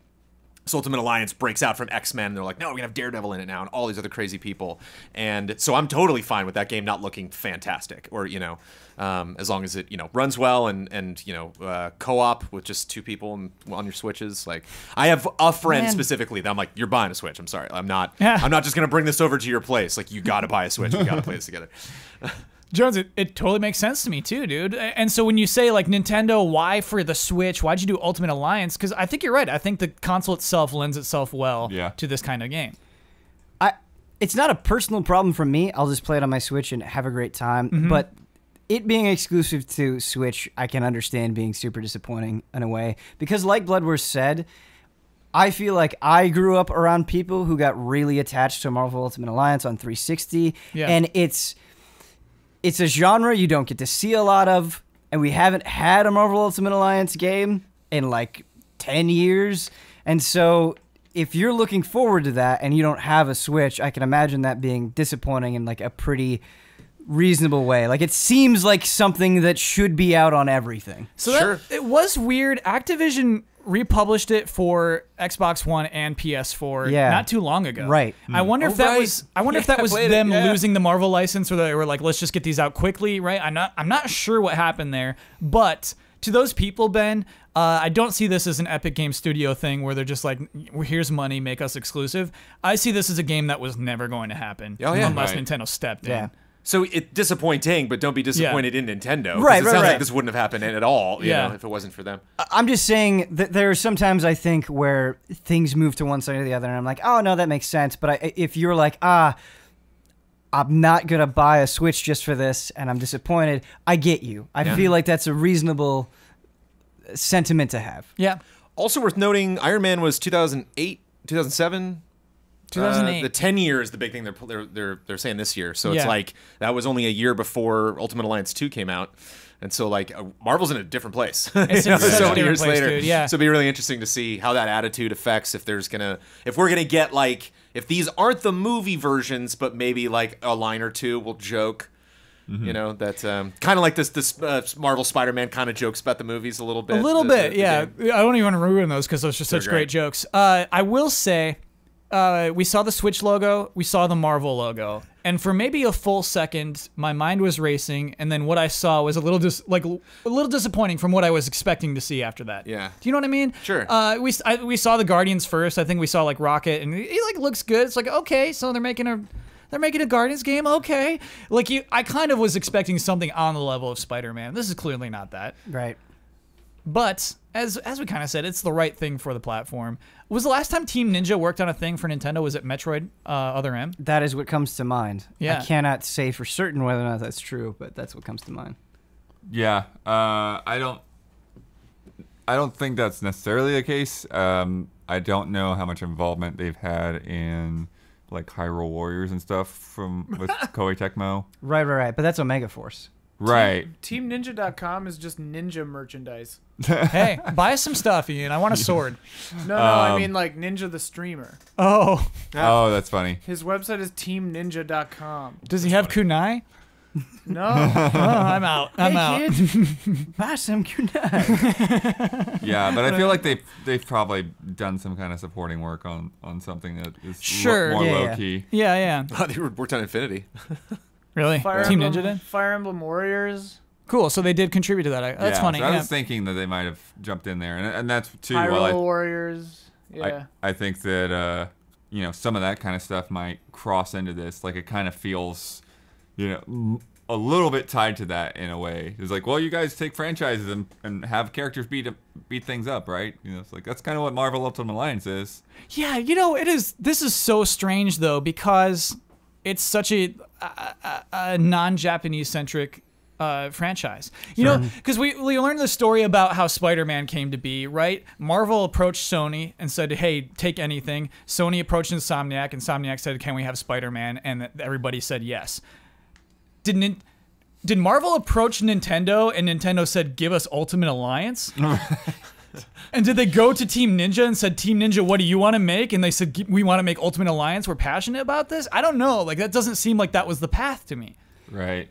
Ultimate Alliance breaks out from X Men. and They're like, no, we're gonna have Daredevil in it now, and all these other crazy people. And so I'm totally fine with that game not looking fantastic, or you know, um, as long as it you know runs well and and you know uh, co-op with just two people and, on your switches. Like I have a friend Man. specifically that I'm like, you're buying a Switch. I'm sorry, I'm not. Yeah. I'm not just gonna bring this over to your place. Like you gotta buy a Switch. We gotta play this together. Jones, it, it totally makes sense to me too, dude. And so when you say like Nintendo, why for the Switch? Why'd you do Ultimate Alliance? Because I think you're right. I think the console itself lends itself well Yeah. to this kind of game. I it's not a personal problem for me. I'll just play it on my Switch and have a great time. Mm-hmm. But it being exclusive to Switch, I can understand being super disappointing in a way because, like Bloodworth said, I feel like I grew up around people who got really attached to Marvel Ultimate Alliance on 360, Yeah. and it's it's a genre you don't get to see a lot of, and we haven't had a Marvel Ultimate Alliance game in like 10 years. And so if you're looking forward to that and you don't have a Switch, I can imagine that being disappointing in like a pretty reasonable way. Like it seems like something that should be out on everything. So Sure. that, it was weird. Activision republished it for Xbox One and PS4 Yeah. not too long ago. Right. I wonder Oh, if that right. was I wonder if that was played it, them yeah. losing the Marvel license or they were like let's just get these out quickly, right? I'm not I'm not sure what happened there, but to those people, Ben, uh, I don't see this as an Epic Game Studio thing where they're just like, "Here's money, make us exclusive." I see this as a game that was never going to happen Oh, yeah. unless Right. Nintendo stepped in. Yeah. So it disappointing, but don't be disappointed in Nintendo. Right, It right, sounds right. like this wouldn't have happened at all. You Yeah. know, if it wasn't for them. I'm just saying that there are sometimes I think where things move to one side or the other, and I'm like, oh no, that makes sense. But I, if you're like, ah, I'm not gonna buy a Switch just for this, and I'm disappointed, I get you. I Yeah. feel like that's a reasonable sentiment to have. Yeah. Also worth noting, Iron Man was 2008, 2007. 2008. Uh, the 10 year is the big thing they're they're they're, they're saying this year. So it's like that was only a year before Ultimate Alliance 2 came out. And so like uh, Marvel's in a different place. It's You know, in such a so many years place, later. dude, yeah. So it'd be really interesting to see how that attitude affects if there's going to if we're going to get like if these aren't the movie versions but maybe like a line or two will joke Mm-hmm. You know that um, kind of like this this uh, Marvel Spider-Man kind of jokes about the movies a little bit. A little the- bit, the- the yeah. game. I don't even want to ruin those because those are just such They're great great. jokes. Uh, I will say, uh, we saw the Switch logo, we saw the Marvel logo, and for maybe a full second, my mind was racing, and then what I saw was a little dis- like a little disappointing from what I was expecting to see after that. Yeah. Do you know what I mean? Sure. Uh, we I, we saw the Guardians first. I think we saw like Rocket, and he like looks good. It's like okay, so they're making a. They're making a Guardians game, okay. Like you, I kind of was expecting something on the level of Spider-Man. This is clearly not that. Right. But as as we kind of said, it's the right thing for the platform. Was the last time Team Ninja worked on a thing for Nintendo? Was it Metroid uh, Other M? That is what comes to mind. Yeah. I cannot say for certain whether or not that's true, but that's what comes to mind. Yeah, uh, I don't. I don't think that's necessarily the case. Um, I don't know how much involvement they've had in like Hyrule Warriors and stuff from with Koei Tecmo. Right, right, right. But that's Omega Force. Right. TeamNinja.com is just ninja merchandise. hey, buy some stuff, Ian. I want a sword. No, no, I Um, mean like Ninja the streamer. Oh, Oh, that's funny. His website is teamninja.com. does he have kunai? No, Oh, I'm out. I'm hey, out. kid, buy some kunai. Yeah, but I feel like they've they've probably done some kind of supporting work on on something that is lo- Sure, more yeah, low yeah. key. Yeah, yeah. they were- worked on Infinity. Really? Fire Team Emblem, Ninja did? Fire Emblem Warriors, Cool. So they did contribute to that. I- That's yeah, funny. so I yeah. was thinking that they might have jumped in there, and and that's too. Hyrule Well, I, Warriors. Yeah. I, I think that uh, you know some of that kind of stuff might cross into this. Like it kind of feels, you know, a little bit tied to that in a way. It's like, well, you guys take franchises and, and have characters beat beat things up, right? You know, it's like that's kind of what Marvel Ultimate Alliance is. Yeah, you know, it is. This is so strange though because it's such a, a, a, non-Japanese centric uh, franchise. You know, because we we learned the story about how Spider-Man came to be, right? Marvel approached Sony and said, "Hey, take anything." Sony approached Insomniac, and Insomniac said, "Can we have Spider-Man?" And everybody said yes. Did Nin- did Marvel approach Nintendo and Nintendo said, "Give us Ultimate Alliance"? And did they go to Team Ninja and said, "Team Ninja, what do you want to make?" And they said, "We want to make Ultimate Alliance. We're passionate about this." I don't know. Like that doesn't seem like that was the path to me. Right.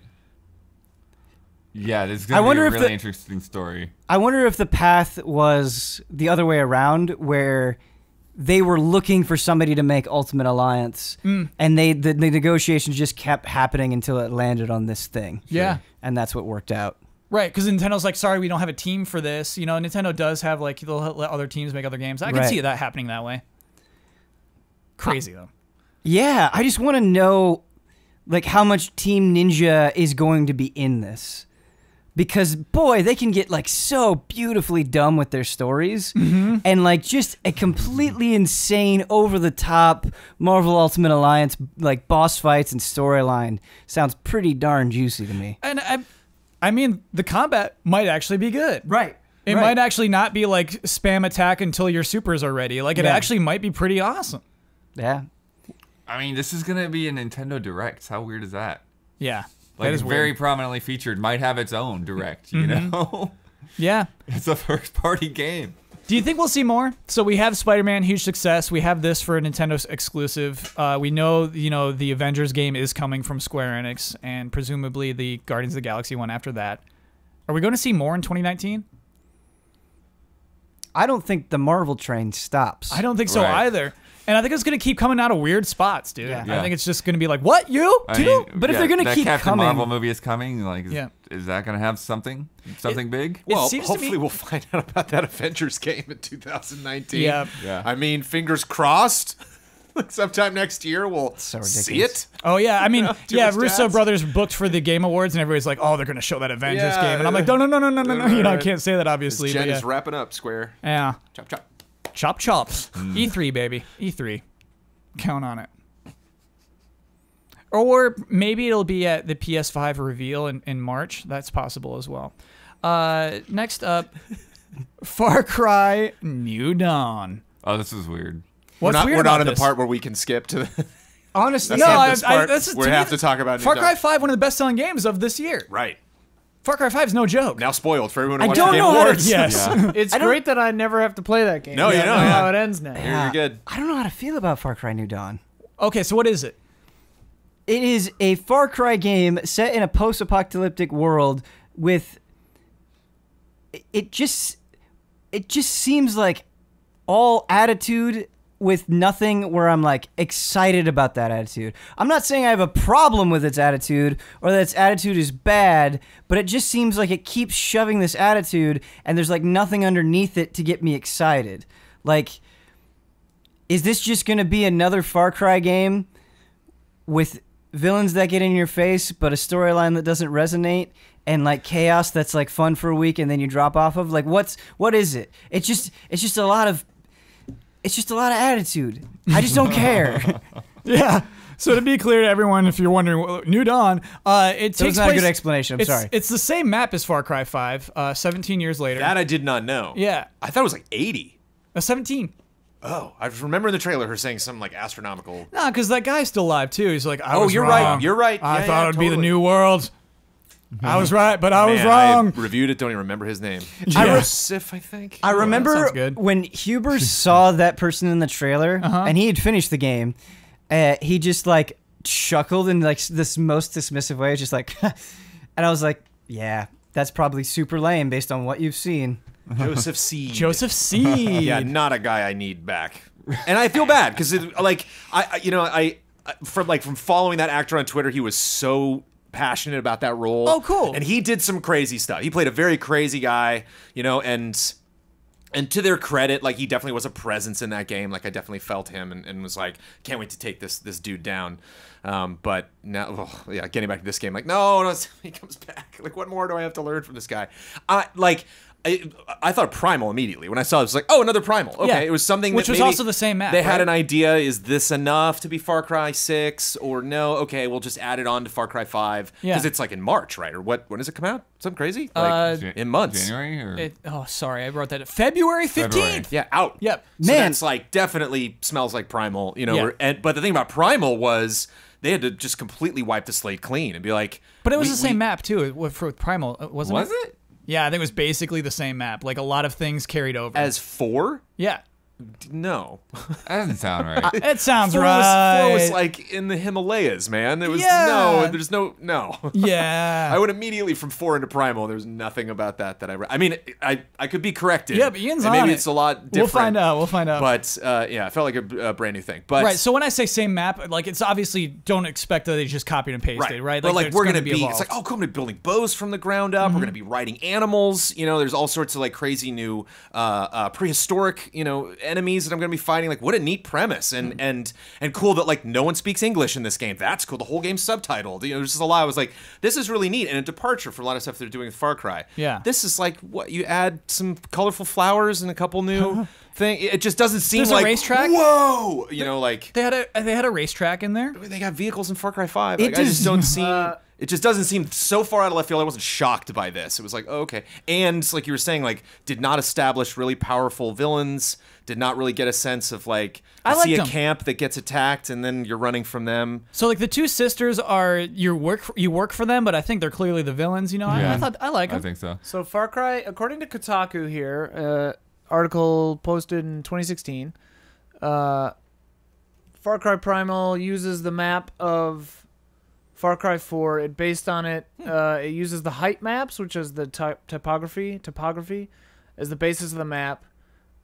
Yeah, this is I gonna wonder be a if really the- interesting story. I wonder if the path was the other way around, where they were looking for somebody to make Ultimate Alliance, Mm. and they the, the negotiations just kept happening until it landed on this thing. Yeah. and that's what worked out. Right, because Nintendo's like, sorry, we don't have a team for this. You know, Nintendo does have like they'll let other teams make other games. I can Right. see that happening that way. Crazy though. Yeah, I just want to know, like, how much Team Ninja is going to be in this. Because boy, they can get like so beautifully dumb with their stories, mm-hmm. and like just a completely insane, over the top Marvel Ultimate Alliance like boss fights and storyline sounds pretty darn juicy to me. And I, I mean, the combat might actually be good. Right. It might actually not be like spam attack until your supers are ready. Like it Yeah. actually might be pretty awesome. Yeah. I mean, this is gonna be a Nintendo Direct. How weird is that? Yeah, Like that is very weird. Prominently featured, might have its own Direct. You mm-hmm. know, Yeah. it's a first party game. Do you think we'll see more? So we have Spider-Man, huge success. We have this for a Nintendo exclusive. Uh, we know, you know, the Avengers game is coming from Square Enix, and presumably the Guardians of the Galaxy one after that. Are we going to see more in 2019? I don't think the Marvel train stops. I don't think so Right. either. And I think it's going to keep coming out of weird spots, dude. Yeah. I think it's just going to be like, what you I too? mean, But if yeah, they're gonna that keep Captain coming- Marvel movie is coming, like, is, Yeah. is that gonna have something, something big? It Well, hopefully me- we'll find out about that Avengers game in 2019. Yeah. Yeah. I mean, fingers crossed. Sometime next year we'll So see it. Oh yeah, I mean, Too yeah, Russo stats. brothers booked for the Game Awards, and everybody's like, "Oh, they're gonna show that Avengers Yeah, game," and I'm like, "No, no, no, no, no, no, no." You know, I right. can't say that This obviously, gen but yeah. is wrapping up. Square. yeah. Chop, chop chop. Chop chop. Mm. E3 baby. E3. Count on it. Or maybe it'll be at the PS5 reveal in, in March. That's possible as well. Uh, next up, Far Cry New Dawn. Oh, this is weird. What's we're not, weird we're not about in the part where we can skip to the. Honestly, That's No, not I, this I, this is where to we me, have to talk about New Far Dawn. Cry 5, one of the best-selling games of this year. Right. Far Cry 5 is no joke. Now spoiled for everyone who I don't the Game know how to- Awards. yes. It's great that I never have to play that game. No, you I don't, know yeah. how it ends now. You're, you're good. I don't know how to feel about Far Cry New Dawn. Okay, so what is it? It is a Far Cry game set in a post-apocalyptic world with it just it just seems like all attitude with nothing where I'm like excited about that attitude. I'm not saying I have a problem with its attitude or that its attitude is bad, but it just seems like it keeps shoving this attitude and there's like nothing underneath it to get me excited. Like is this just going to be another Far Cry game with villains that get in your face, but a storyline that doesn't resonate, and like chaos that's like fun for a week and then you drop off of? Like, what's what is it? It's just it's just a lot of it's just a lot of attitude. I just don't care. Yeah. So to be clear to everyone, if you're wondering, New Dawn, uh, it That was takes not a good explanation. I'm it's, sorry. It's the same map as Far Cry 5, uh, 17 years later. That I did not know. yeah, I thought it was like 80. uh, 17. Oh, I remember in the trailer her saying something like astronomical. No, because that guy's still alive too. He's like, I Oh, was you're wrong. right. You're right. I Yeah, thought yeah, it would be the new world. I was right, but I was Man, wrong. I reviewed it. Don't even remember his name. Yeah. Joseph, I think. I that remember sounds good. when Huber saw that person in the trailer Uh-huh. and he had finished the game. Uh, he just like chuckled in like this most dismissive way, just like, and I was like, yeah, that's probably super lame based on what you've seen. Joseph Seed Joseph Seed Yeah, not a guy I need back. And I feel bad because, like, I, I- you know, I I- from like from following that actor on Twitter, he was so passionate about that role. Oh, cool. And he did some crazy stuff. He played a very crazy guy, you know, and and to their credit, like he definitely was a presence in that game. Like I definitely felt him and, and was like, can't wait to take this this dude down. Um, but now, yeah, getting back to this game, like no, no, he comes back. Like what more do I have to learn from this guy? I like. I, I thought Primal immediately when I saw it. It was like, oh, another Primal. Okay, Yeah. it was something Which that was maybe also the same map, They had an idea. Is this enough to be Far Cry Six or no? Okay, we'll just add it on to Far Cry Five because Yeah. it's like in March, right? Or what? When does it come out? Something crazy? Uh, Like Jan- in months. January or It, oh, sorry, I wrote that. February 15th. Yeah, out. Yep. So Man. that's like definitely smells like Primal, you know. Yeah. or- And but the thing about Primal was they had to just completely wipe the slate clean and be like. But it was we- the same we- map too with, with Primal, uh, wasn't was it? it? Yeah, I think it was basically the same map. Like a lot of things carried over. as four. yeah. No, That doesn't sound right. It sounds four right. was, four was like in the Himalayas, man. There was Yeah. no, there's no, no. yeah. I would immediately from four into primal. There's nothing about that that I. Re- I mean, I I could be corrected. Yeah, but Ian's and maybe on it's it. a lot different. We'll find out. We'll find out. But uh, yeah, it felt like a, a brand new thing. But right. So when I say same map, like it's obviously don't expect that they just copied and pasted, right? But like, we're gonna, be, be, evolved. it's like, oh, cool, I'm gonna be building bows from the ground up. We're gonna be riding animals. You know, there's all sorts of like crazy new uh, uh, prehistoric, you know, enemies that I'm gonna be fighting. Like, what a neat premise, and and and cool that like no one speaks English in this game. That's cool. The whole game's subtitled. You know, there's just a lot. I was like, this is really neat and a departure for a lot of stuff they're doing with Far Cry. Yeah. This is like what you add some colorful flowers and a couple new thing. It just doesn't seem There's a like racetrack? Whoa, you know, like they had a they had a racetrack in there. they got vehicles in Far Cry Five. It Like, I just don't seem. Uh, it just doesn't seem so far out of left field. I wasn't shocked by this. It was like, oh, okay, and like you were saying, like did not establish really powerful villains. Did not really get a sense of like I see a them. camp that gets attacked and then you're running from them. So like the two sisters are you work for, you work for them, but I think they're clearly the villains. You know, I, Yeah. I thought I like I think so. So Far Cry, according to Kotaku here, uh, article posted in 2016, uh, Far Cry Primal uses the map of Far Cry 4. It based on it. Uh, it uses the height maps, which is the type topography topography, as the basis of the map.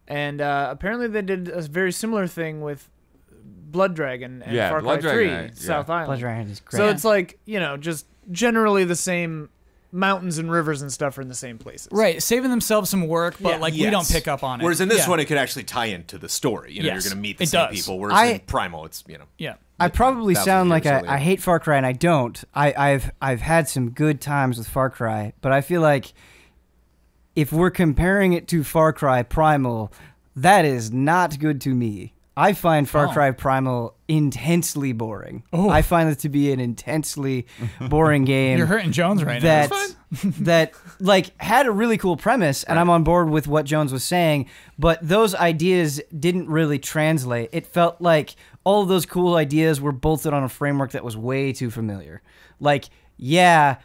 And uh, apparently they did a very similar thing with Blood Dragon and Yeah, Far Blood Cry Dragon, 3, I- yeah. South Island. Blood Dragon is great. So it's like you know, just generally the same mountains and rivers and stuff are in the same places. Right, saving themselves some work, but Yeah. like we don't pick up on it. Whereas in this Yeah. one, it could actually tie into the story. You know, Yes, you're going to meet the it same does. people. Whereas I- in Primal, it's you know. yeah. I probably thousand sound like years I, earlier. I hate Far Cry, and I don't. I, I've I've had some good times with Far Cry, but I feel like if we're comparing it to Far Cry Primal, that is not good to me. I find Far Oh. Cry Primal intensely boring. Oh. I find it to be an intensely boring game. You're hurting Jones right that now. that like had a really cool premise and I'm on board with what Jones was saying, but those ideas didn't really translate. It felt like all of those cool ideas were bolted on a framework that was way too familiar. Like, yeah,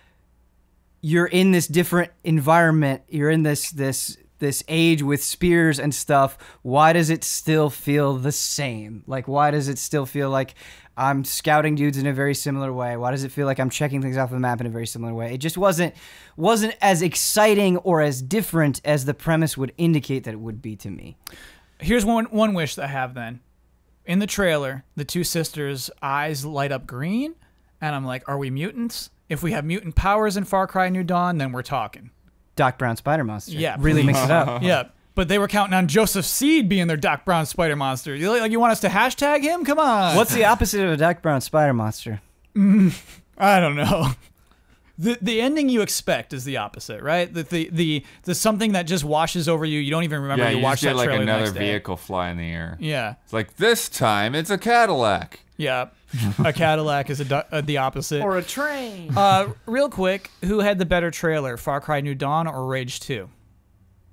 you're in this different environment. You're in this this this age with spears and stuff. Why does it still feel the same? Like why does it still feel like I'm scouting dudes in a very similar way? Why does it feel like I'm checking things off the map in a very similar way? It just wasn't wasn't as exciting or as different as the premise would indicate that it would be to me. Here's one one wish that I have then. In the trailer, the two sisters' eyes light up green, and I'm like, are we mutants? If we have mutant powers in Far Cry New Dawn, then we're talking. Doc Brown Spider Monster. Yeah, Really mix it up. yeah. But they were counting on Joseph Seed being their Doc Brown Spider Monster. You like you want us to hashtag him? Come on. What's the opposite of a Doc Brown Spider Monster? I don't know. The, the ending you expect is the opposite, right? The, the the the something that just washes over you. You don't even remember yeah, you, you watched just get that like trailer the another next day. vehicle fly in the air. Yeah, It's like this time it's a Cadillac. yeah. a Cadillac is a, uh, the opposite. Or a train. Uh, real quick, who had the better trailer, Far Cry New Dawn or Rage Two?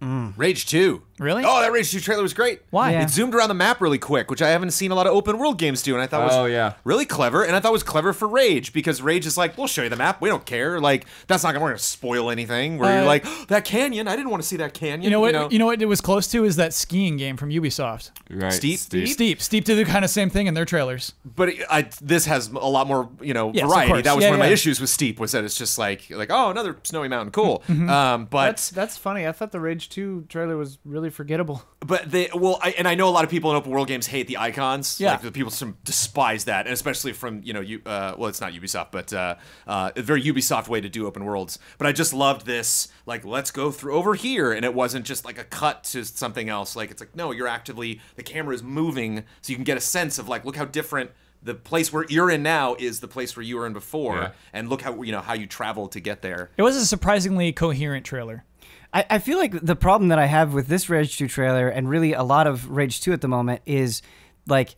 Rage 2. Really? Oh, that Rage 2 trailer was great. Why? Yeah. It zoomed around the map really quick, which I haven't seen a lot of open world games do, and I thought was Oh, yeah. really clever. And I thought it was clever for Rage because Rage is like, we'll show you the map, we don't care. Like that's not gonna, we're gonna spoil anything. Where Uh, you're like, "Oh, that canyon, I didn't want to see that canyon. You know what? You know? what it was close to is that skiing game from Ubisoft. Right. Steep? Steep, Steep did the kind of same thing in their trailers. but it, I, this has a lot more, you know, Yes, of variety. course. That was Yeah, one of my yeah. issues with Steep was that it's just like, like oh, another snowy mountain, cool. Um, but That's that's funny. I thought the Rage 2 trailer was really forgettable. But they well, I, and I know a lot of people in open world games hate the icons. Yeah. like the people some despise that, and especially from you know you. Uh, well, it's not Ubisoft, but uh, uh, a very Ubisoft way to do open worlds. But I just loved this. Like, let's go through over here, and it wasn't just like a cut to something else. Like it's like no, you're actively the camera is moving, so you can get a sense of like look how different. The place where you're in now is the place where you were in before, Yeah. and look how you know how you traveled to get there. It was a surprisingly coherent trailer. I, I feel like the problem that I have with this Rage 2 trailer and really a lot of Rage 2 at the moment is like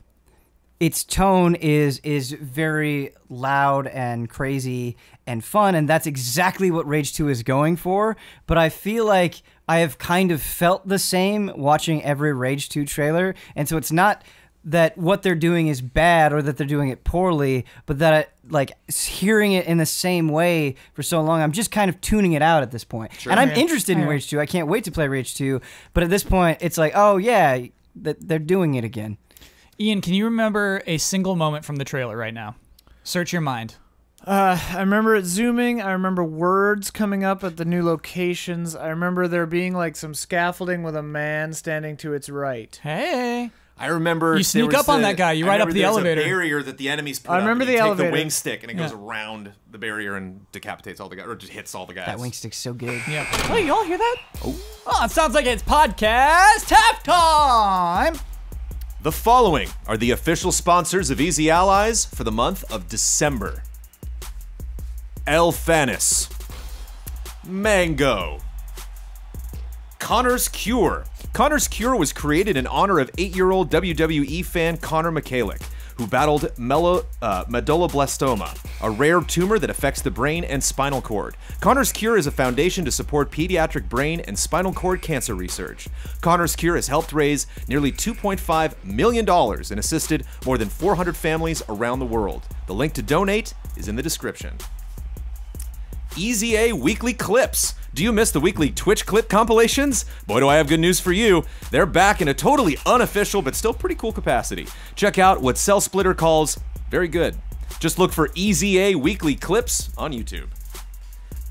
its tone is is very loud and crazy and fun and that's exactly what Rage 2 is going for. But I feel like I have kind of felt the same watching every Rage 2 trailer and so it's not that what they're doing is bad or that they're doing it poorly but that like hearing it in the same way for so long I'm just kind of tuning it out at this point. point and I'm Yeah. interested in Rage 2 I can't wait to play Rage 2 but at this point it's like oh yeah that they're doing it again. Ian, can you remember a single moment from the trailer right now? Search your mind. Uh, I remember it zooming. I remember words coming up at the new locations. I remember there being like some scaffolding with a man standing to its right. Hey. I remember You sneak was up on the- that guy, you I ride up the elevator. A barrier that the enemies put I remember and the you take elevator. the wing stick and it goes around the barrier and decapitates all the guys, or just hits all the guys. That wing stick's so good. Yeah. Hey, y'all hear that? Oh. oh. it sounds like it's podcast halftime. The following are the official sponsors of Easy Allies for the month of December. Elfanis. Mango. Connor's Cure. Connor's Cure was created in honor of eight-year-old WWE fan Connor McCallick, who battled melo, uh, medulloblastoma, a rare tumor that affects the brain and spinal cord. Connor's Cure is a foundation to support pediatric brain and spinal cord cancer research. Connor's Cure has helped raise nearly $2.5 million and assisted more than 400 families around the world. The link to donate is in the description. Easy A weekly clips. Do you miss the weekly Twitch clip compilations? Boy, do I have good news for you. They're back in a totally unofficial but still pretty cool capacity. Check out what Cell Splitter calls very good. Just look for Easy A weekly clips on YouTube.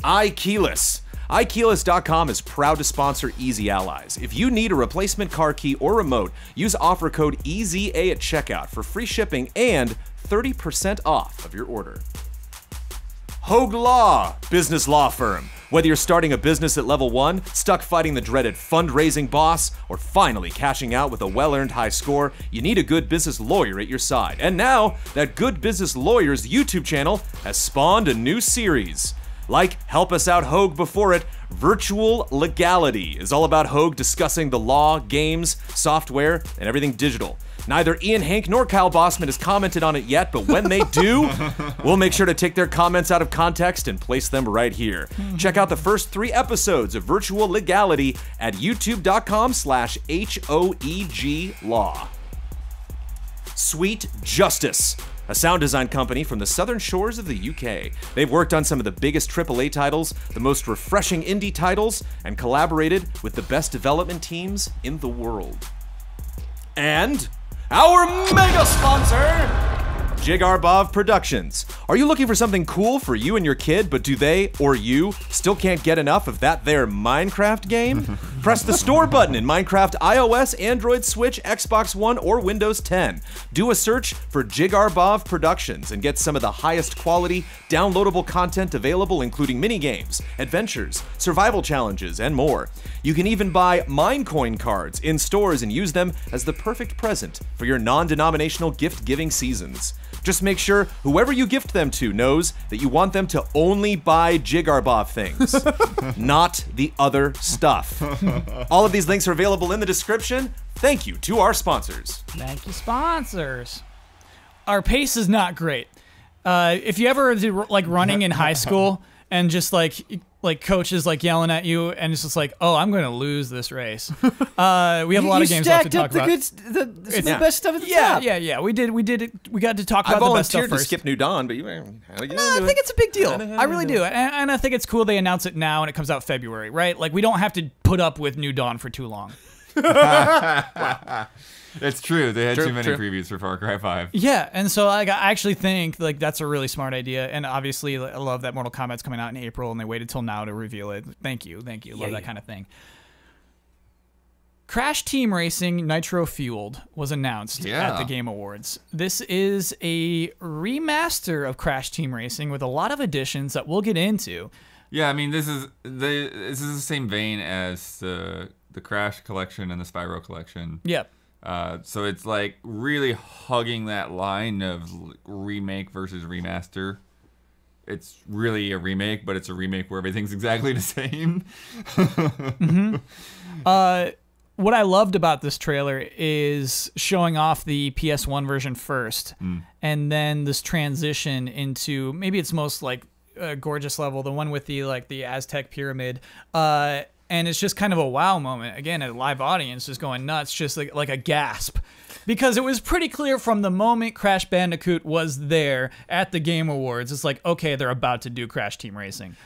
iKeyless. iKeyless.com is proud to sponsor Easy Allies. If you need a replacement car key or remote, use offer code EZA at checkout for free shipping and 30% off of your order. Hoeg Law, business law firm. Whether you're starting a business at level one, stuck fighting the dreaded fundraising boss, or finally cashing out with a well earned high score, you need a good business lawyer at your side. And now, that Good Business Lawyers YouTube channel has spawned a new series. Like Help Us Out Hoeg before it, Virtual Legality is all about Hoeg discussing the law, games, software, and everything digital. Neither Ian Hinck nor Kyle Bossman has commented on it yet, but when they do, we'll make sure to take their comments out of context and place them right here. Hmm. Check out the first three episodes of Virtual Legality at youtube.com slash H-O-E-G law. Sweet Justice, a sound design company from the southern shores of the UK. They've worked on some of the biggest AAA titles, the most refreshing indie titles, and collaborated with the best development teams in the world. And our mega sponsor, Jigarbov Productions. Are you looking for something cool for you and your kid, but do they or you still can't get enough of that there Minecraft game? Press the store button in Minecraft iOS, Android, Switch, Xbox One, or Windows 10. Do a search for Jigarbov Productions and get some of the highest quality, downloadable content available, including minigames, adventures, survival challenges, and more. You can even buy Minecoin cards in stores and use them as the perfect present for your non denominational gift giving seasons. Just make sure whoever you gift them to knows that you want them to only buy Jigarbov things, not the other stuff. All of these links are available in the description. Thank you to our sponsors. Thank you, sponsors. Our pace is not great. Uh, if you ever do like running in high school and just like like coaches like yelling at you and it's just like, oh, I'm going to lose this race. Uh, we have a lot of games left to stacked talk up the about. good, s- the, some of the Yeah. best stuff at the yeah, top. yeah, yeah. We did, we did it. We got to talk I about the best stuff first. volunteered to skip New Dawn, but you, how do you No, I think it's a big deal. I really do, and, and I think it's cool they announce it now and it comes out February, right? Like we don't have to put up with New Dawn for too long. It's true. They had True, too many true. previews for Far Cry 5. Yeah, and so like, I actually think like that's a really smart idea, and obviously I love that Mortal Kombat's coming out in April, and they waited till now to reveal it. Thank you, thank you, love that kind of thing. Crash Team Racing Nitro Fueled was announced at the Game Awards. This is a remaster of Crash Team Racing with a lot of additions that we'll get into. Yeah, I mean this is the this is the same vein as the the Crash collection and the Spyro collection. Yep. Uh, so it's like really hugging that line of remake versus remaster. It's really a remake, but it's a remake where everything's exactly the same. Uh, what I loved about this trailer is showing off the PS1 version first, and then this transition into maybe its most like uh, gorgeous level, the one with the like the Aztec pyramid. Uh, and it's just kind of a wow moment. Again, a live audience just going nuts, just like like a gasp. Because it was pretty clear from the moment Crash Bandicoot was there at the Game Awards, it's like, okay, they're about to do Crash Team Racing.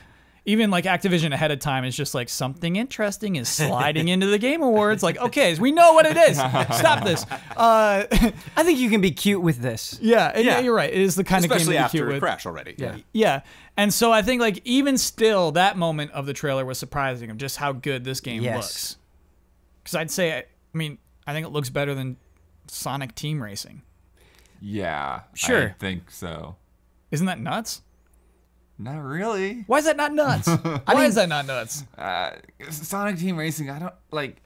Even like Activision ahead of time is just like something interesting is sliding into the Game Awards. Like, okay, we know what it is. Stop this. Uh, I think you can be cute with this. yeah, and yeah, Yeah. you're right. It is the kind Especially of game that you after cute with. Crash already. Yeah. Yeah. And so I think like even still that moment of the trailer was surprising of just how good this game Yes. looks. Cuz I'd say I mean, I think it looks better than Sonic Team Racing. Yeah, I Sure. think so. Isn't that nuts? Not really. Why is that not nuts? Why is that not nuts? Uh, Sonic Team Racing, I don't like.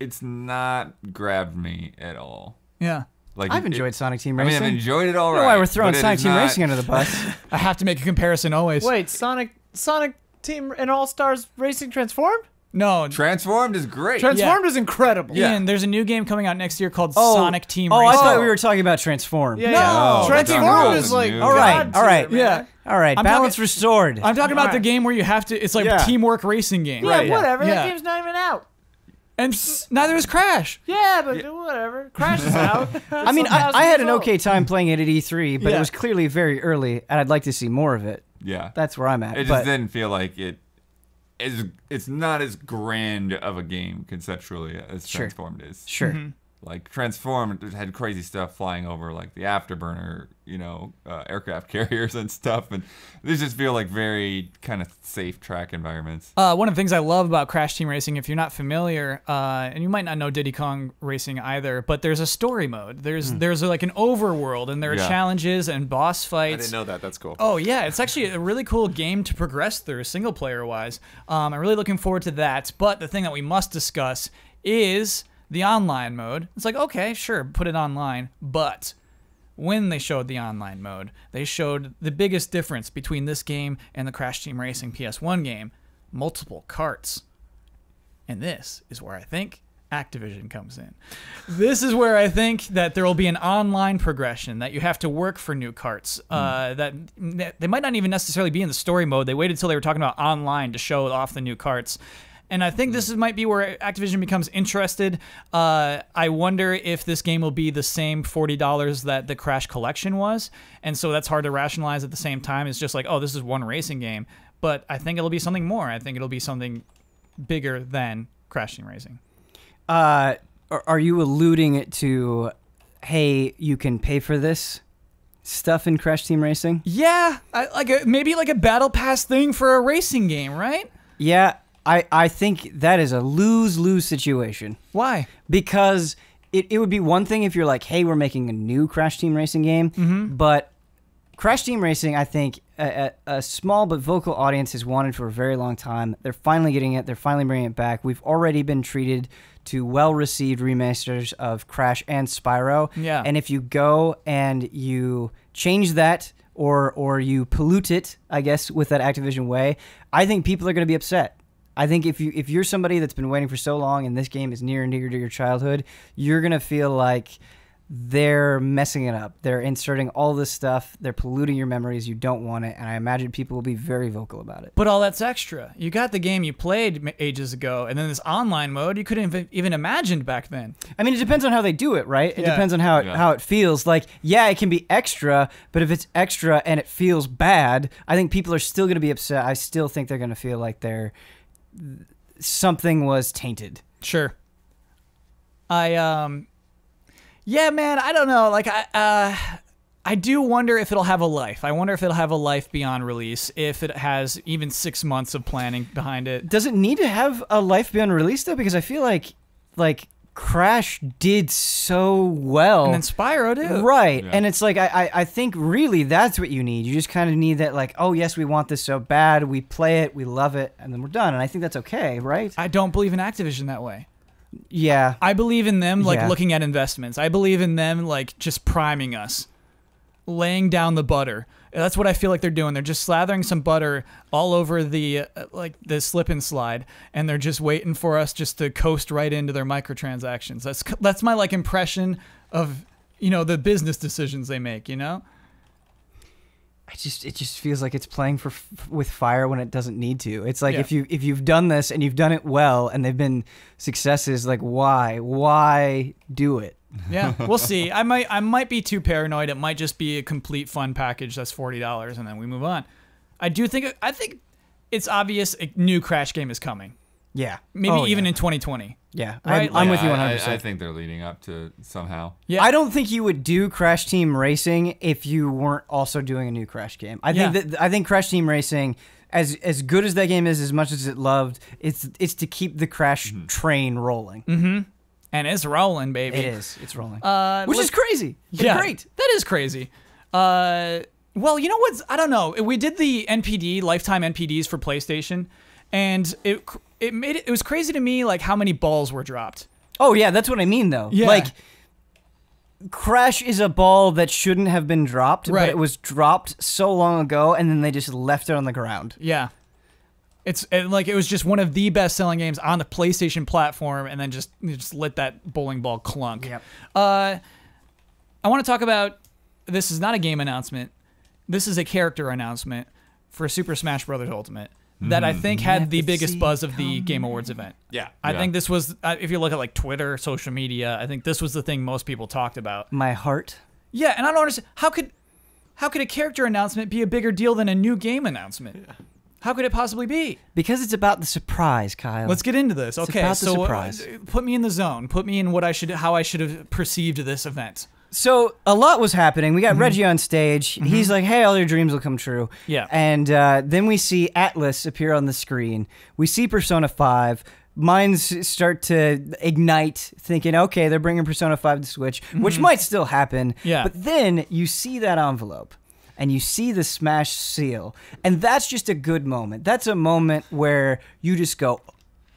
It's not grabbed me at all. Yeah. Like I've it- enjoyed Sonic Team I mean, Racing. I've enjoyed it all I right. know why we're throwing Sonic Team not- Racing under the bus. I have to make a comparison always. Wait, Sonic Sonic Team and All Stars Racing Transformed? No. Transformed is great. Transformed is incredible. Yeah. Ian, there's a new game coming out next year called Oh, Sonic Team Oh, I Racing. thought we were talking about Transform. Yeah, No. yeah. Oh, Transformed Transformed is like is All right, God all right. tier. Yeah. All right, I'm balance talking- restored. I'm talking about the game where you have to it's like Yeah. a teamwork racing game. Yeah, Right. whatever. Yeah. That game's not even out. And s- neither is Crash. Yeah, but whatever. Crash is out. I mean, I, I had an okay time playing it at E3, but Yeah. it was clearly very early, and I'd like to see more of it. Yeah. That's where I'm at. It just but didn't feel like it is. It's not as grand of a game conceptually as Sure. Transformed is. sure, Mm-hmm. Like Transformed had crazy stuff flying over, like the afterburner, you know, uh, aircraft carriers and stuff, and these just feel like very kind of safe track environments. Uh, one of the things I love about Crash Team Racing, if you're not familiar, uh, and you might not know Diddy Kong Racing either, but there's a story mode. There's there's like an overworld, and there are Yeah. challenges and boss fights. I didn't know that. That's cool. Oh yeah, it's actually a really cool game to progress through, single player wise. Um, I'm really looking forward to that. But the thing that we must discuss is the online mode. It's like okay, sure, put it online, but when they showed the online mode, they showed the biggest difference between this game and the Crash Team Racing PS1 game: multiple carts. And this is where I think Activision comes in. This is where I think that there will be an online progression that you have to work for new carts. Uh, that, that they might not even necessarily be in the story mode. They waited till they were talking about online to show off the new carts. And I think this is, might be where Activision becomes interested. Uh, I wonder if this game will be the same forty dollars that the Crash Collection was, and so that's hard to rationalize at the same time. It's just like, oh, this is one racing game, but I think it'll be something more. I think it'll be something bigger than Crash Team Racing. uh, are, are you alluding it to, hey, you can pay for this stuff in Crash Team Racing? Yeah, I, like a, maybe like a battle pass thing for a racing game, right? Yeah, I, I think that is a lose lose situation. Why? because it, it would be one thing if you're like, hey, we're making a new Crash Team Racing game, mm-hmm. but Crash Team Racing, I think a, a, a small but vocal audience has wanted for a very long time. They're finally getting it. They're finally bringing it back. We've already been treated to well-received remasters of Crash and Spyro. Yeah. And if you go and you change that or or you pollute it, I guess, with that Activision way, I think people are going to be upset. I think if you if you're somebody that's been waiting for so long and this game is near and dear to your childhood, you're gonna feel like they're messing it up. They're inserting all this stuff. They're polluting your memories. You don't want it, and I imagine people will be very vocal about it. But all that's extra. You got the game you played ages ago, and then this online mode you couldn't even imagined back then. I mean, it depends on how they do it, right? It Yeah. depends on how it, Yeah. how it feels. Like, yeah, it can be extra, but if it's extra and it feels bad, I think people are still gonna be upset. I still think they're gonna feel like they're something was tainted. Sure. I um Yeah, man, I don't know. Like I uh I do wonder if it'll have a life. I wonder if it'll have a life beyond release, if it has even 6 months of planning behind it. Does it need to have a life beyond release though? Because I feel like like Crash did so well. And then Spyro too. Right. Yeah. And it's like I, I, I think really that's what you need. You just kind of need that like, oh yes, we want this so bad. We play it, we love it, and then we're done. And I think that's okay, right? I don't believe in Activision that way. Yeah. I believe in them like Yeah. looking at investments. I believe in them like just priming us, laying down the butter. That's what I feel like they're doing. They're just slathering some butter all over the uh, like the slip and slide, and they're just waiting for us just to coast right into their microtransactions. That's that's my like impression of you know the business decisions they make. You know. I just it just feels like it's playing for f- with fire when it doesn't need to. It's like Yeah. if you if you've done this and you've done it well and they've been successes, like why why do it? Yeah, we'll see. I might I might be too paranoid. It might just be a complete fun package that's forty dollars, and then we move on. I do think I think it's obvious a new Crash game is coming. Yeah. Maybe Oh, even yeah. in 2020. Yeah. Right, I'm, I'm like- with you I- 100. I, I think they're leading up to somehow. Yeah. I don't think you would do Crash Team Racing if you weren't also doing a new Crash game. I Yeah. think that I think Crash Team Racing, as as good as that game is, as much as it loved, it's it's to keep the Crash Mm-hmm. train rolling. And it's rolling, baby. It is. It's rolling. Uh, Which is crazy. Yeah, great. That is crazy. Uh, well, you know what's? I don't know. We did the NPD lifetime NPDs for PlayStation, and it it made it. It was crazy to me, like how many balls were dropped. Oh yeah, that's what I mean though. Yeah. Like Crash is a ball that shouldn't have been dropped, Right. but it was dropped so long ago and then they just left it on the ground. Yeah. It's it, like it was just one of the best selling games on the PlayStation platform, and then just just let that bowling ball clunk. Yep. Uh, I want to talk about. This is not a game announcement. This is a character announcement for Super Smash Bros. Ultimate that I think had the biggest buzz of the Game Awards event. Yeah. I Yeah. think this was, uh, if you look at like Twitter, social media, I think this was the thing most people talked about. My heart. Yeah, and I don't understand how could, how could a character announcement be a bigger deal than a new game announcement? How could it possibly be? Because it's about the surprise, Kyle. Let's get into this. Okay, about so uh, surprise. put me in the zone. Put me in what I should, how I should have perceived this event. So a lot was happening. We got Mm-hmm. Reggie on stage. He's like, "Hey, all your dreams will come true." Yeah. And uh, then we see Atlus appear on the screen. We see Persona Five. Minds start to ignite, thinking, "Okay, they're bringing Persona Five to Switch," which might still happen. Mm-hmm. Yeah. But then you see that envelope. And you see the smash seal, and that's just a good moment. That's a moment where you just go,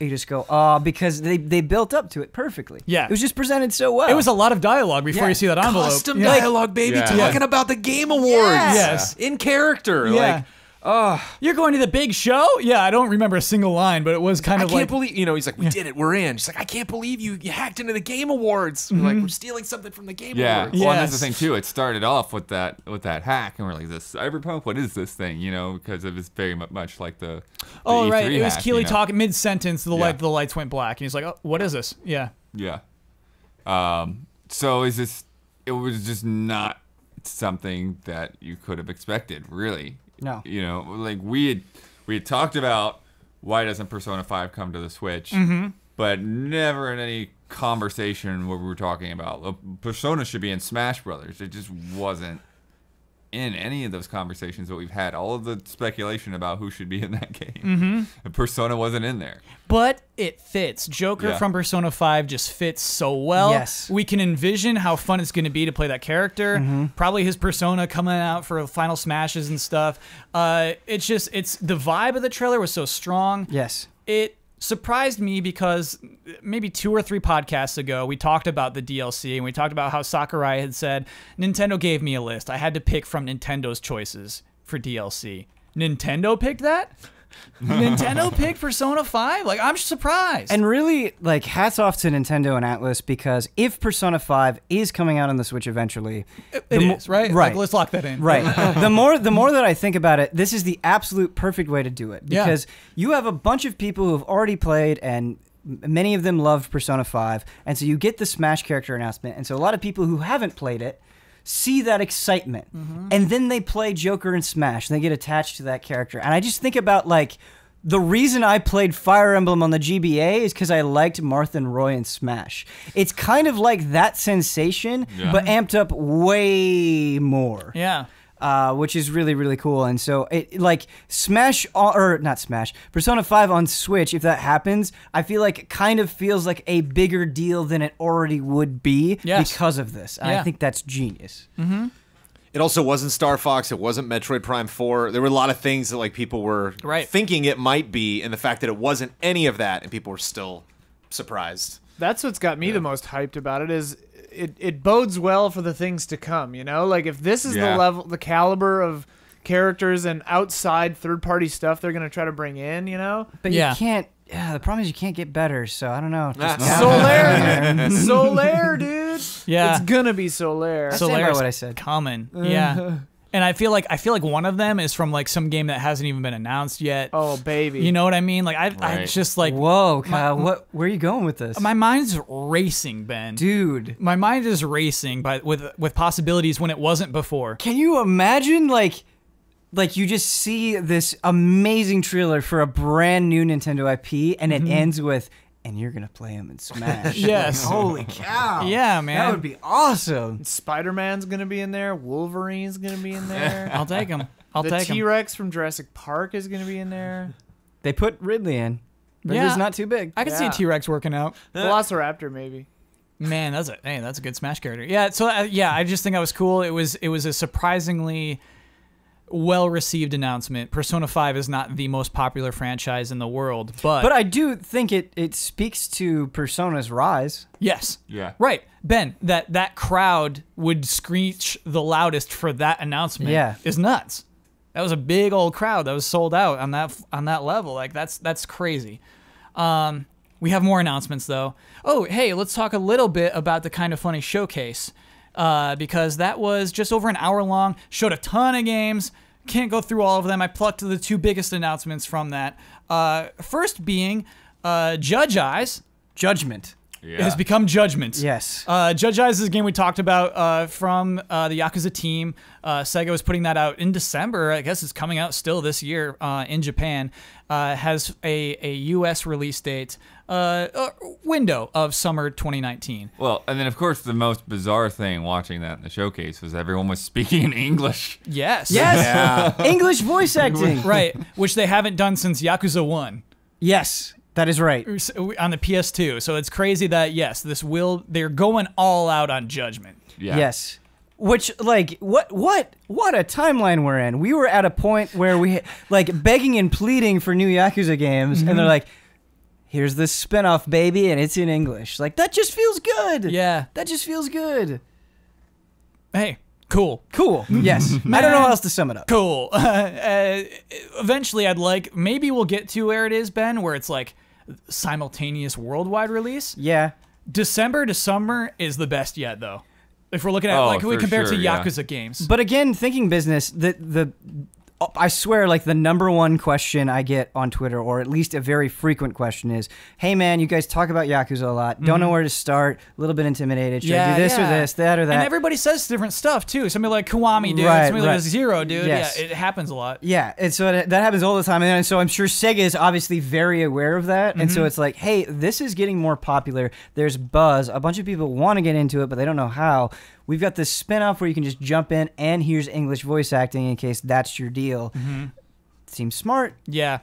you just go, oh, because they they built up to it perfectly. Yeah. it was just presented so well. It was a lot of dialogue before Yeah. you see that envelope. Custom Yeah. dialogue, baby, Yeah. talking about the Game Awards. Yes. In character. Yeah. Like, oh, You're going to the big show? Yeah, I don't remember a single line, but it was kind I of can't like believe, you know, he's like, we did it, we're in. She's like, I can't believe you, you hacked into the Game Awards. We're like, we're stealing something from the Game Yeah. Awards. Well, and that's the thing too. It started off with that with that hack, and we're like, "This cyberpunk? What is this thing?" You know, because it was very much like the. the Oh E3 right, it was hack, Keighley you know? talking mid sentence. The Yeah. light, the lights went black, and he's like, "Oh, what is this?" Yeah, Yeah. Um. So is this? It was just not something that you could have expected, really. No. You know, like we had we had talked about why doesn't Persona Five come to the Switch, Mm-hmm. but never in any conversation where we were talking about Persona should be in Smash Brothers. It just wasn't in any of those conversations that we've had. All of the speculation about who should be in that game, mm-hmm. Persona wasn't in there. but it fits. Joker Yeah. from Persona Five just fits so well. Yes. we can envision how fun it's going to be to play that character. Mm-hmm. Probably his persona coming out for final smashes and stuff. Uh, it's just it's the vibe of the trailer was so strong. yes. it surprised me because maybe two or three podcasts ago we talked about the DLC and we talked about how Sakurai had said Nintendo gave me a list. I had to pick from Nintendo's choices for DLC. Nintendo picked that? Nintendo picked Persona 5? Like I'm surprised. And really, like, hats off to Nintendo and Atlus because if Persona 5 is coming out on the Switch eventually, it mo- is, right? Right. Like, let's lock that in. right. the more the more that I think about it, this is the absolute perfect way to do it Yeah. because you have a bunch of people who have already played and many of them loved Persona 5, and so you get the Smash character announcement, and so a lot of people who haven't played it see that excitement, mm-hmm. and then they play Joker and Smash, and they get attached to that character, and I just think about like. The reason I played Fire Emblem on the GBA is because I liked Marth and Roy and Smash. It's kind of like that sensation, Yeah. but amped up way more Yeah. Uh, which is really really cool. And so it like Smash or not Smash Persona Five on Switch. If that happens, I feel like it kind of feels like a bigger deal than it already would be Yes. because of this. And Yeah. I think that's genius. It also wasn't Star Fox. It wasn't Metroid Prime 4. There were a lot of things that like people were Right. thinking it might be, and the fact that it wasn't any of that, and people were still surprised. That's what's got me the most hyped about it is it, it bodes well for the things to come, you know? Like if this is Yeah. the level the caliber of characters and outside third party stuff they're gonna try to bring in, you know? But Yeah. you can't. Yeah, the problem is you can't get better. So I don't know. Just Ah. Solaire Solaire, dude. Yeah. It's gonna be Solaire. I stand by Solaire's what I said. Common. Yeah. And I feel like I feel like one of them is from like some game that hasn't even been announced yet. oh baby. You know what I mean? Like I, I just like Whoa, Kyle, what? Where are you going with this, my mind's racing, Ben. dude? My mind is racing, but with with possibilities when it wasn't before. Can you imagine like like you just see this amazing trailer for a brand new Nintendo IP, and it mm-hmm. ends with, "And you're gonna play him in Smash." Yes. Like, holy cow! Yeah, man. that would be awesome. Spider Man's gonna be in there. Wolverine's gonna be in there. I'll take him. I'll the take him. T Rex from Jurassic Park is gonna be in there. They put Ridley in. Yeah. Ridley's not too big. I can see T Rex working out. Velociraptor maybe. Man, that's a hey, that's a good Smash character. Yeah, so uh, yeah, I just think that was cool. It was it was a surprisingly well received announcement. Persona Five is not the most popular franchise in the world, but, But I do think it it speaks to Persona's rise. yes, Yeah. right, Ben, that that crowd would screech the loudest for that announcement. Yeah. is nuts. That was a big old crowd that was sold out on that on that level. Like that's that's crazy. Um, we have more announcements though. Oh, hey, let's talk a little bit about the kind of funny showcase uh, because that was just over an hour long. Showed a ton of games. Can't go through all of them. I plucked the two biggest announcements from that. Uh, first being uh, Judge Eyes Judgment. Yeah. has become Judgment. Yes. Uh, Judge Eyes is a game we talked about uh, from uh, the Yakuza team. Uh, Sega was putting that out in December. I guess it's coming out still this year uh, in Japan. Uh, has a, a U.S. release date uh, uh, window of summer 2019. Well, and then of course the most bizarre thing watching that in the showcase was everyone was speaking in English. Yes. Yes. English voice acting. Right. Which they haven't done since Yakuza 1 Yes, that is right. on the PS2. So it's crazy that, yes, this will, they're going all out on Judgment. Yeah. Yes. Which like what what what a timeline we're in. We were at a point where we like begging and pleading for new Yakuza games, and they're Mm-hmm. like, "Here's this spin-off, baby, and it's in English." Like that just feels good. Yeah. that just feels good. Hey, cool. Cool. Yes. I don't know how else to sum it up. Cool. uh, eventually, I'd like maybe we'll get to where it is, Ben, where it's like simultaneous worldwide release. Yeah. December to summer is the best yet, though. If we're looking at Oh, like we for compare it to sure, yeah. Yakuza games. But again, thinking business, the the I swear, like the number one question I get on Twitter, or at least a very frequent question, is, "Hey man, you guys talk about Yakuza a lot. Don't know mm-hmm. where to start. A little bit intimidated. Should I do this or this, that or that?" And everybody says different stuff too. Somebody like Kiwami, dude. Right, Somebody right. like Zero, dude. Yes. Yeah, it happens a lot. Yeah, and so that that happens all the time, and so I'm sure Sega is obviously very aware of that, and so mm-hmm. it's like, hey, this is getting more popular. There's buzz. A bunch of people want to get into it, but they don't know how. We've got this spin-off where you can just jump in, and here's English voice acting in case that's your deal. Seems smart. Yeah,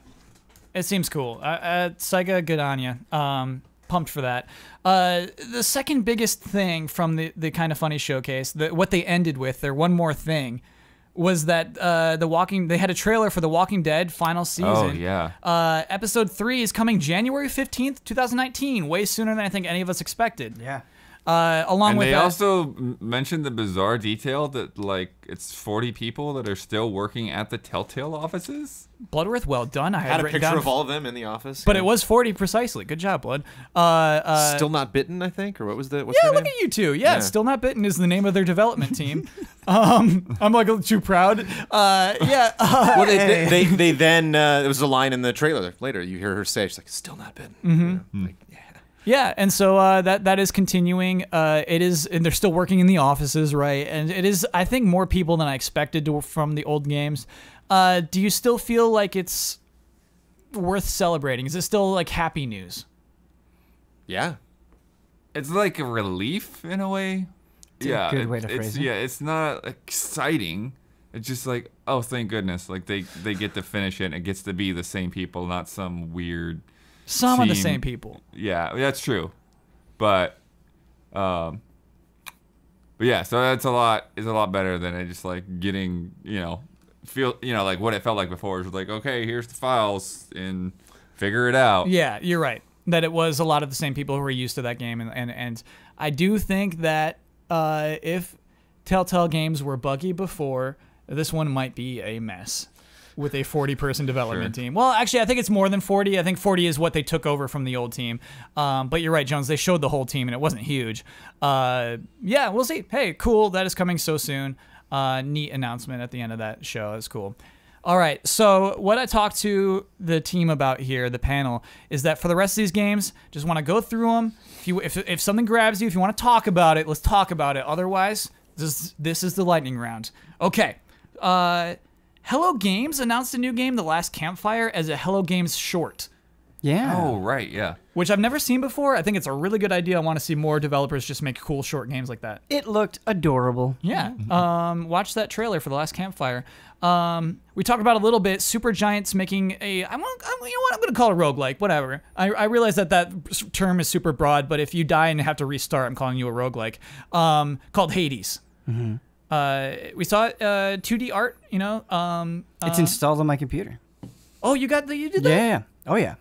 it seems cool. Uh, uh, Sega, good on you. Um, pumped for that. Uh, the second biggest thing from the the kind of funny showcase, the, what they ended with, their one more thing, was that uh, the Walking. They had a trailer for the Walking Dead final season. Oh yeah. Uh, episode three is coming January fifteenth, two thousand nineteen. Way sooner than I think any of us expected. Yeah. Uh, along And with they that, also mentioned the bizarre detail that like it's 40 people that are still working at the Telltale offices. Bloodworth, well done. I had, Had a picture down, of all of them in the office. but yeah. it was forty precisely. Good job, Blood. Uh, uh, still not bitten, I think, or what was the? What's Yeah, look name? at you two. Yeah, Yeah. Still Not Bitten is the name of their development team. um, I'm like too proud. Uh, yeah. uh, Well, they, they, they, they then uh, there was a line in the trailer later. You hear her say, "She's like, still not bitten." Mm-hmm. Like, yeah. and so uh, that that is continuing. Uh, it is, and they're still working in the offices, right? And it is, I think, more people than I expected to, from the old games. Uh, do you still feel like it's worth celebrating? Is it still like happy news? Yeah. It's like a relief in a way. a yeah, good it- way to it's, phrase it. Yeah, it's not exciting. It's just like, oh, thank goodness! Like they they get to finish it. and It gets to be the same people, not some weird. Some of the same people. Yeah, that's true, but, um, but yeah. So that's a lot. Is a lot better than it just like getting you know feel you know like what it felt like before. It was like, okay, here's the files and figure it out. Yeah, you're right. That it was a lot of the same people who were used to that game, and and, and I do think that uh, if Telltale games were buggy before, this one might be a mess with a 40 person development Sure. team. Well, actually, I think it's more than 40. I think 40 is what they took over from the old team. Um, but you're right, Jones. They showed the whole team, and it wasn't huge. Uh, yeah, we'll see. Hey, cool. That is coming so soon. Uh, neat announcement at the end of that show. That's cool. All right. So what I talked to the team about here, the panel, is that for the rest of these games, just want to go through them. If you if, if something grabs you, if you want to talk about it, let's talk about it. Otherwise, this this is the lightning round. Okay. Uh, Hello Games announced a new game, The Last Campfire, as a Hello Games short, Yeah. Oh right, yeah. which I've never seen before. I think it's a really good idea. I want to see more developers just make cool short games like that. It looked adorable. Yeah. Um, watch that trailer for The Last Campfire. Um, we talked about a little bit. Supergiant's making a. I want. I, you know what? I'm going to call it roguelike. Whatever. I, I realize that that term is super broad, but if you die and have to restart, I'm calling you a roguelike. Um, called Hades. Uh, we saw uh, 2D art. You know. Um, It's uh, installed on my computer. oh, you got the. You did Yeah, that. yeah. yeah. Oh yeah.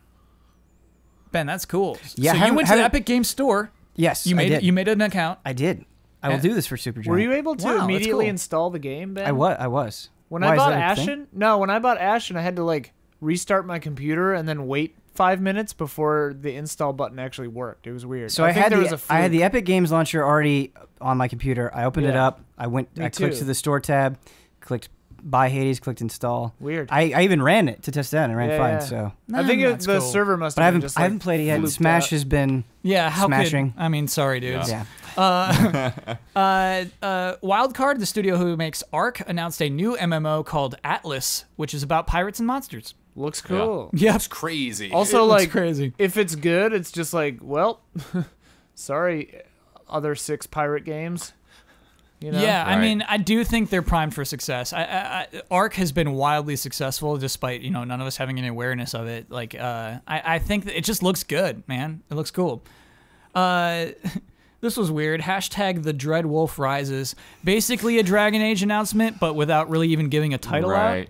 Ben, that's cool. Yeah, So you went to the Epic Games Store. Yes, You I made did. you made an account. I did. I will do this for Supergiant. Were you able to Wow, immediately cool. install the game, Ben? I was. I was. When Why, I bought that? Ashen, no, when I bought Ashen, I had to like restart my computer and then wait five minutes before the install button actually worked. It was weird. So I, think had there the was a I had the. Epic Games launcher already on my computer. I opened it up. I went. Me I clicked too. to the store tab, clicked buy Hades, clicked install. weird. I, I even ran it to test it out and it ran Yeah, fine. yeah. So, I think it, the cool. server must. but I have been haven't just, I haven't played it yet. Smash out. has been Yeah, how Smashing. Could, I mean, sorry, dudes. yeah. Uh, uh, uh, Wildcard, the studio who makes Ark, announced a new MMO called Atlas, which is about pirates and monsters. Looks cool. Yep. It's crazy. Also, It like crazy. if it's good, it's just like, well, sorry, other six pirate games. You know? Yeah, I mean, I do think they're primed for success. I, I, I, Ark has been wildly successful, despite you know none of us having any awareness of it. Like, uh, I, I think that it just looks good, man. It looks cool. Uh, this was weird. Hashtag the Dread Wolf rises. Basically a Dragon Age announcement, but without really even giving a title right. out.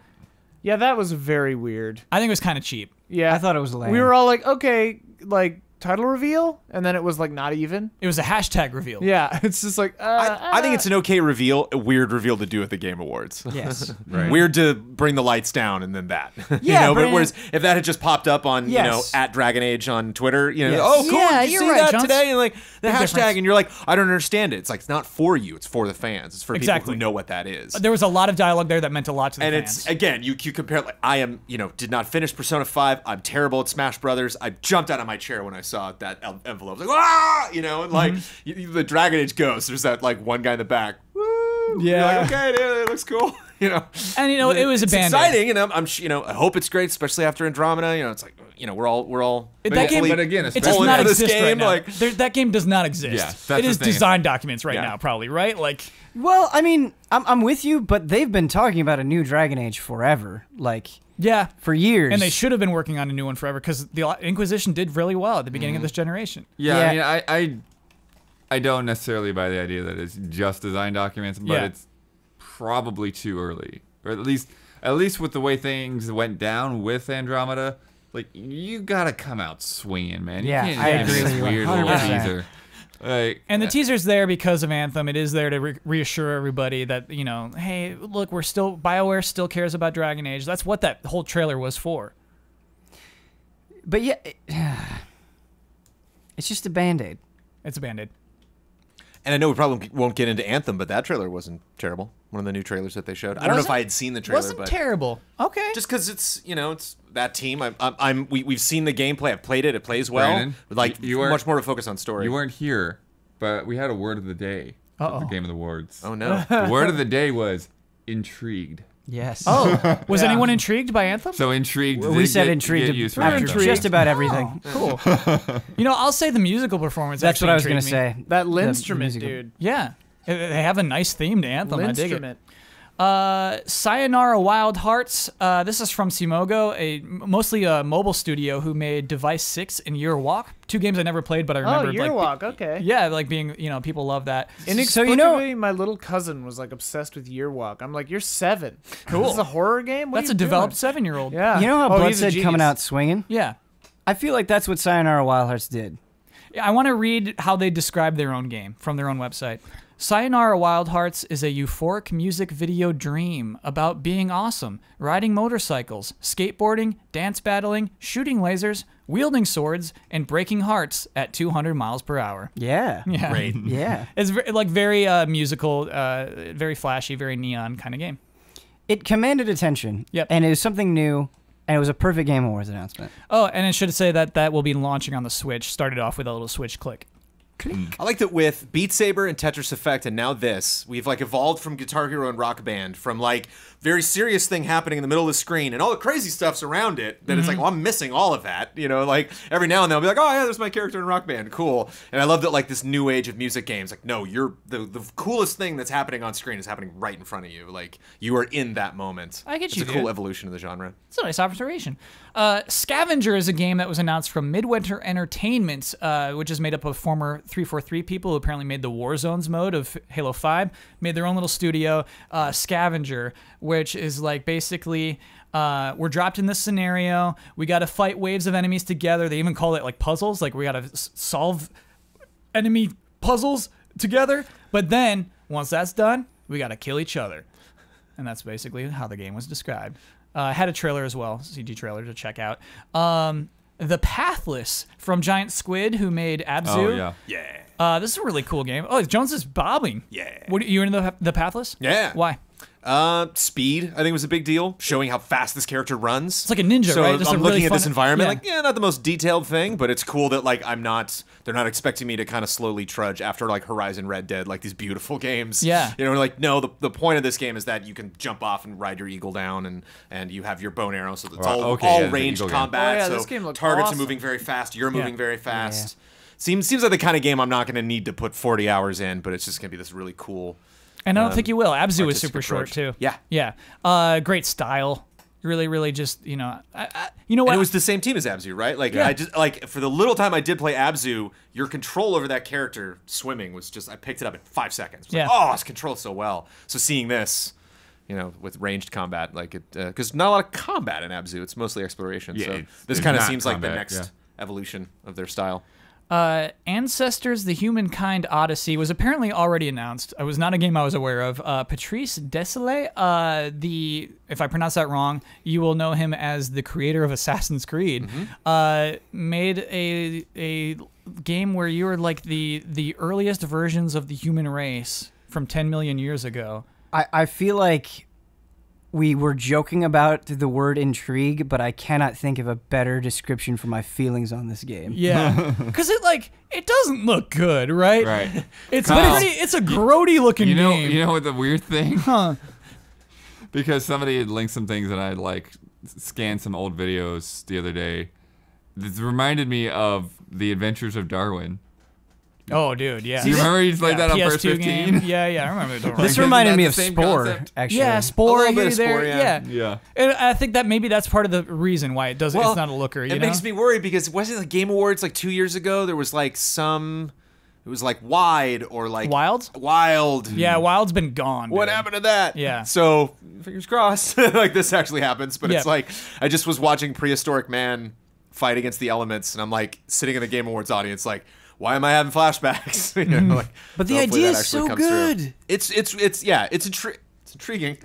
Yeah, that was very weird. I think it was kind of cheap. Yeah, I thought it was lame. we were all like, okay, like title reveal, and then it was like not even. It was a hashtag reveal. Yeah, it's just like, uh, I, I think it's an okay reveal, a weird reveal to do at the Game Awards. yes. Right. Weird to bring the lights down and then that. you Yeah, know, but whereas if that had just popped up on, you know, at Dragon Age on Twitter, you know, Yes. oh cool, Yeah, did you you're see right, that Jones. today? And like the Big hashtag, difference. and you're like, I don't understand it. It's like it's not for you, it's for the fans. It's for Exactly. people who know what that is. There was a lot of dialogue there that meant a lot to the and fans. it's again, you you compare like I am, you know, did not finish Persona Five. I'm terrible at Smash Brothers. I jumped out of my chair when I saw that envelope. Like ah, you know, and like Mm-hmm. you- you- the Dragon Age Ghost. There's that like one guy in the back. Woo! Yeah. like, okay, dude, it looks cool. You know, and you know, it was it's a band exciting, and I'm, I'm, you know, I hope it's great, especially after Andromeda. You know, it's like, you know, we're all, we're all. That But- game, but again, it does especially not for this right game, now. like- There- that game does not exist. Yeah, that's it the is thing. design documents right Yeah. now, probably right. Like, Well, I mean, I'm, I'm with you, but they've been talking about a new Dragon Age forever, like yeah, for years. and they should have been working on a new one forever because the Inquisition did really well at the beginning of Mm-hmm. this generation. Yeah, Yeah. I mean, I, I, I don't necessarily buy the idea that it's just design documents, but Yeah. it's probably too early, or at least, at least with the way things went down with Andromeda. Like you gotta come out swinging, man. You Yeah, can't I agree with you weird 100%. Teaser. Like, And the teaser's there because of Anthem. It is there to re- reassure everybody that you know, hey, look, we're still Bioware still cares about Dragon Age. That's what that whole trailer was for. but yeah, it- it's just a band aid. It's a band-aid. And I know we probably won't get into Anthem, but that trailer wasn't terrible. One of the new trailers that they showed. I don't know if I had seen the trailer, Wasn't but terrible. Okay. just because it's you know it's that team. I'm, I'm, I'm we, we've seen the gameplay. I've played it. It plays well. Brandon, like you- you weren't- much more to focus on story. you weren't here, but we had a word of the day. Uh-oh. The game of the words. oh no. The word of the day was intrigued. Yes. oh, was Yeah. anyone intrigued by Anthem? So intrigued. we did said get- intrigued get used for after Anthem. just about everything. Oh, cool. you know, I'll say the musical performance. That's what I was gonna say. that The Linstrument dude. Yeah, they they have a nice theme to Anthem. I dig it. Linstrument. Uh, Sayonara Wild Hearts. Uh, this is from Simogo, a mostly a mobile studio who made Device Six and Year Walk, two games I never played, but I remember. Oh, remember. Year like, Walk. Okay. Yeah, like being you know people love that. Inexplicably, So you know- my little cousin was like obsessed with Year Walk. I'm like, you're seven. Cool. This is a horror game. What That's a developed doing? seven-year-old. Yeah. You know how oh, he's a coming out swinging? Yeah. I feel like that's what Sayonara Wild Hearts did. I want to read how they describe their own game from their own website. Sayonara Wild Hearts is a euphoric music video dream about being awesome, riding motorcycles, skateboarding, dance battling, shooting lasers, wielding swords, and breaking hearts at 200 miles per hour. Yeah. Yeah. Great. Yeah. It's ve- like very uh, musical, uh, very flashy, very neon kind of game. It commanded attention. Yep. And it was something new, and it was a perfect Game Awards announcement. Oh, and I should say that that will be launching on the Switch. Started off with a little Switch click. I like that with Beat Saber and Tetris Effect, and now this, we've like evolved from Guitar Hero and Rock Band, from like very serious thing happening in the middle of the screen, and all the crazy stuff's around it. That it's like, well, I'm missing all of that. You know, like every now and then I'll be like, oh yeah, there's my character in Rock Band, cool. And I love that like this new age of music games. Like, no, you're the the coolest thing that's happening on screen is happening right in front of you. Like you are in that moment. I get it's you, a cool evolution of the genre. It's a nice observation. Uh, Scavenger is a game that was announced from Midwinter Entertainment, uh, which is made up of former 343 people who apparently made the War Zones mode of Halo 5, made their own little studio, uh, Scavenger, which is like basically. Uh, we're dropped in this scenario. We got to fight waves of enemies together. They even call it like puzzles. Like we got to s- solve enemy puzzles together. But then once that's done, we got to kill each other and that's basically how the game was described. Uh, had a trailer as well, CG trailer to check out. Um, the Pathless from Giant Squid, who made Abzu. Oh yeah. Yeah. Uh, this is a really cool game. Oh, Jones is bobbing. Yeah. What you into the, the Pathless? Yeah. Why? Uh, speed, I think was a big deal, showing how fast this character runs. It's like a ninja, so right? Just a I'm really looking at this environment, yeah. like, yeah, not the most detailed thing, but it's cool that like I'm not. They're not expecting me to kind of slowly trudge after like Horizon Red Dead, like these beautiful games. Yeah. you know, like no, the, the point of this game is that you can jump off and ride your eagle down, and and you have your bow and arrow, so it's all okay, all yeah, the ranged combat. Oh, yeah, so this game looked targets awesome. are moving very fast. You're moving Yeah. very fast. Seems seems like the kind of game I'm not going to need to put 40 hours in, but it's just going to be this really cool. And I don't think you will. Abzu is artistic super short too. Yeah. Yeah. Uh, great style. Really, really just, you know, I, I, you know what? And it was the same team as Abzu, right? Like Yeah. I just like for the little time I did play Abzu, your control over that character swimming was just I picked it up in five seconds. Was Yeah. Like, oh, it's controlled so well. So seeing this, you know, with ranged combat, like it, because not a lot of combat in Abzu. It's mostly exploration. Yeah, so it's- this kind of not seems like the next yeah. evolution of their style. Uh, Ancestors: The Humankind Odyssey was apparently already announced. It was not a game I was aware of. Uh, Patrice Desilets, uh, the if I pronounce that wrong, you will know him as the creator of Assassin's Creed. Uh, made a a game where you were like the the earliest versions of the human race from 10 million years ago. I, I feel like we were joking about the word intrigue, but I cannot think of a better description for my feelings on this game. Yeah, because it like it doesn't look good, right? Right. It's Kyle. pretty. It's a grody looking You know, game. you know what the weird thing? huh? because somebody had linked some things and I like scanned some old videos the other day. This reminded me of the Adventures of Darwin. Oh, dude, yeah. Do you remember you played Yeah, that on PS2 first 15? game. Yeah, yeah, I remember. the This Isn't reminded me of Spore, concept? actually. Yeah, Spore. A little bit of there, Spore, yeah. Yeah. And I think that maybe that's part of the reason why it doesn't. it's not a looker. You it know? makes me worried because wasn't the Game Awards like two years ago? There was like some, it was like wide or like Wild? Wild. Yeah, Wild's been gone. What happened to that? Yeah. So fingers crossed, like this actually happens. But it's like I just was watching prehistoric man fight against the elements, and I'm like sitting in the Game Awards audience, like, why am I having flashbacks? you know, like, But the idea is so comes through. good. It's it's it's yeah, it's intri- it's intriguing.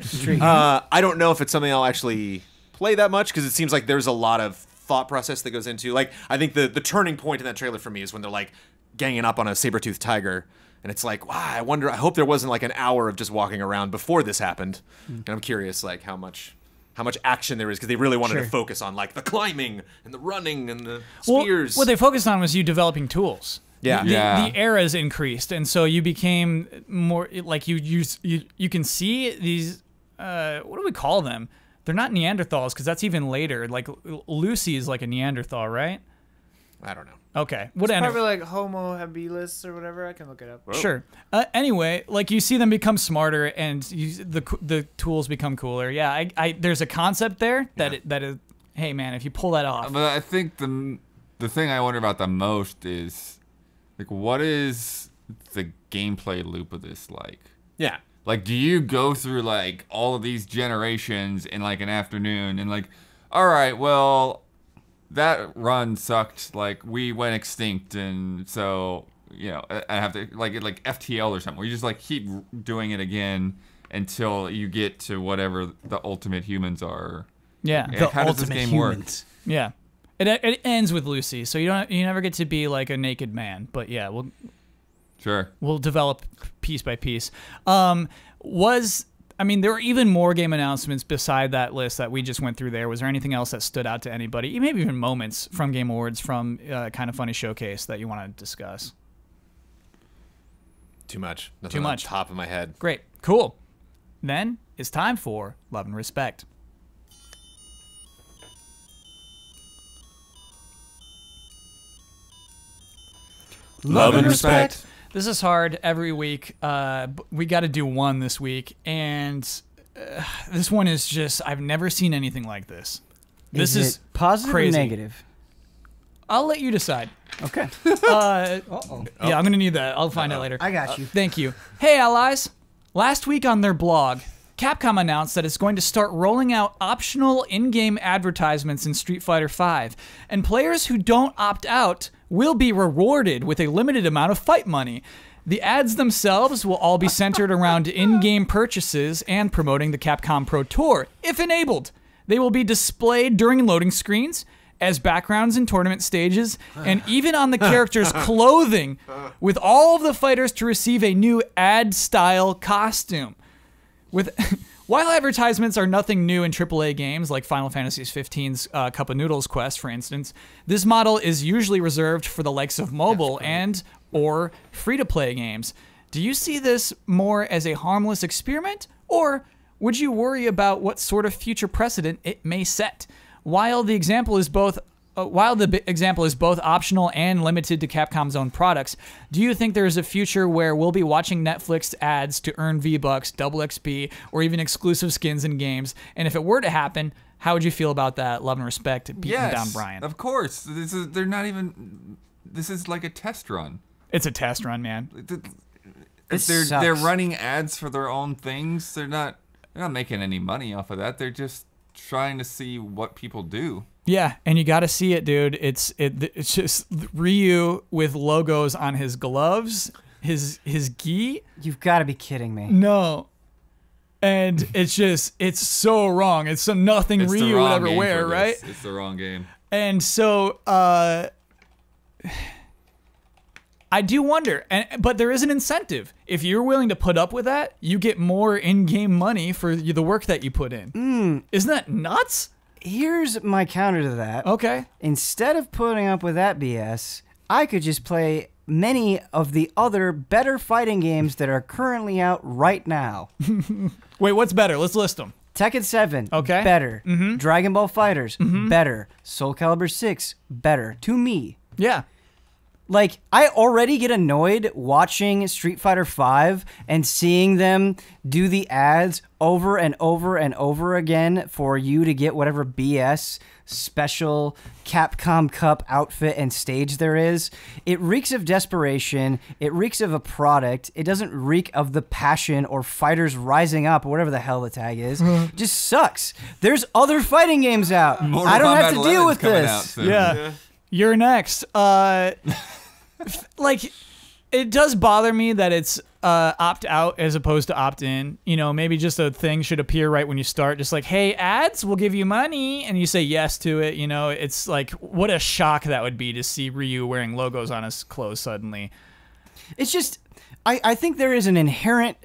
Uh, I don't know if it's something I'll actually play that much because it seems like there's a lot of thought process that goes into. Like I think the the turning point in that trailer for me is when they're like ganging up on a saber toothed tiger. And it's like, wow, I wonder. I hope there wasn't like an hour of just walking around before this happened. And I'm curious, like how much, how much action there is because they really wanted Sure. to focus on like the climbing and the running and the Well, spears. what they focused on was you developing tools. Yeah. The, Yeah. the eras increased, and so you became more like you you you, you can see these. Uh, what do we call them? They're not Neanderthals because that's even later. Like Lucy is like a Neanderthal, right? I don't know. Okay, whatever. Probably like Homo habilis or whatever. I can look it up. Sure. Uh, anyway, like you see them become smarter, and you, the the tools become cooler. Yeah, I, I there's a concept there that it, that is. Hey man, if you pull that off, But I think the the thing I wonder about the most is like what is the gameplay loop of this like? Yeah. Like do you go through like all of these generations in like an afternoon and like all right, well that run sucked like we went extinct and so you know I I have to like like FTL or something where you just like keep doing it again until you get to whatever the ultimate humans are. yeah, Yeah, how does this game work? yeah. It, it ends with Lucy, so you don't you never get to be like a naked man. But yeah, we'll Sure. we'll develop piece by piece. Um, was I mean, there were even more game announcements beside that list that we just went through. There was there anything else that stood out to anybody? Maybe even moments from Game Awards from uh, kind of funny showcase that you want to discuss. Too much. Nothing Too on much. top of my head. Great. Cool. Then it's time for love and respect. Love and respect. This is hard every week. Uh, we got to do one this week, and uh, this one is just I've never seen anything like this. This is, it positive crazy. or negative? I'll let you decide. Okay. Uh, Uh-oh. Yeah, I'm gonna need that. I'll find out later. I got you. Thank you. Hey, allies. Last week on their blog, Capcom announced that it's going to start rolling out optional in-game advertisements in Street Fighter V, and players who don't opt out will be rewarded with a limited amount of fight money. The ads themselves will all be centered around in-game purchases and promoting the Capcom Pro Tour, if enabled. They will be displayed during loading screens, as backgrounds in tournament stages, and even on the character's clothing, with all of the fighters to receive a new ad style costume. With while advertisements are nothing new in AAA games like Final Fantasy XV's uh, Cup of Noodles quest, for instance, this model is usually reserved for the likes of mobile and or free-to-play games. Do you see this more as a harmless experiment, or would you worry about what sort of future precedent it may set? While the example is both Uh, while the b- example is both optional and limited to Capcom's own products, do you think there is a future where we'll be watching Netflix ads to earn V-Bucks, double XP, or even exclusive skins in games? And if it were to happen, how would you feel about that? Love and respect, beating yes, down Brian. Of course. This is they're not even this is like a test run. It's a test run, man. Th- This they're they're running ads for their own things. They're not they're not making any money off of that. They're just trying to see what people do. Yeah, and you got to see it, dude. It's it, it's just Ryu with logos on his gloves, his his gi. You've got to be kidding me. No. And it's just it's so wrong. It's so nothing It's Ryu would ever wear, for this. right? It's the wrong game. And so uh I do wonder, and but there is an incentive. If you're willing to put up with that, you get more in-game money for the work that you put in. Mm. Isn't that nuts? Here's my counter to that. Okay. Instead of putting up with that BS, I could just play many of the other better fighting games that are currently out right now. Wait, what's better? Let's list them. Tekken 7, Okay. better. Mm-hmm. Dragon Ball FighterZ, mm-hmm. better. Soul Calibur 6, better. To me. Yeah. Like, I already get annoyed watching Street Fighter V and seeing them do the ads over and over and over again for you to get whatever BS special Capcom Cup outfit and stage there is. It reeks of desperation. It reeks of a product. It doesn't reek of the passion or fighters rising up or whatever the hell the tag is. It just sucks. There's other fighting games out. Mortal I don't Kombat have to deal with this. out soon. Yeah. You're next. Uh, f- like, it does bother me that it's uh, opt out as opposed to opt in. You know, maybe just a thing should appear right when you start. Just like, hey, ads will give you money, and you say yes to it. You know, it's like, what a shock that would be to see Ryu wearing logos on his clothes suddenly. It's just, I, I think there is an inherent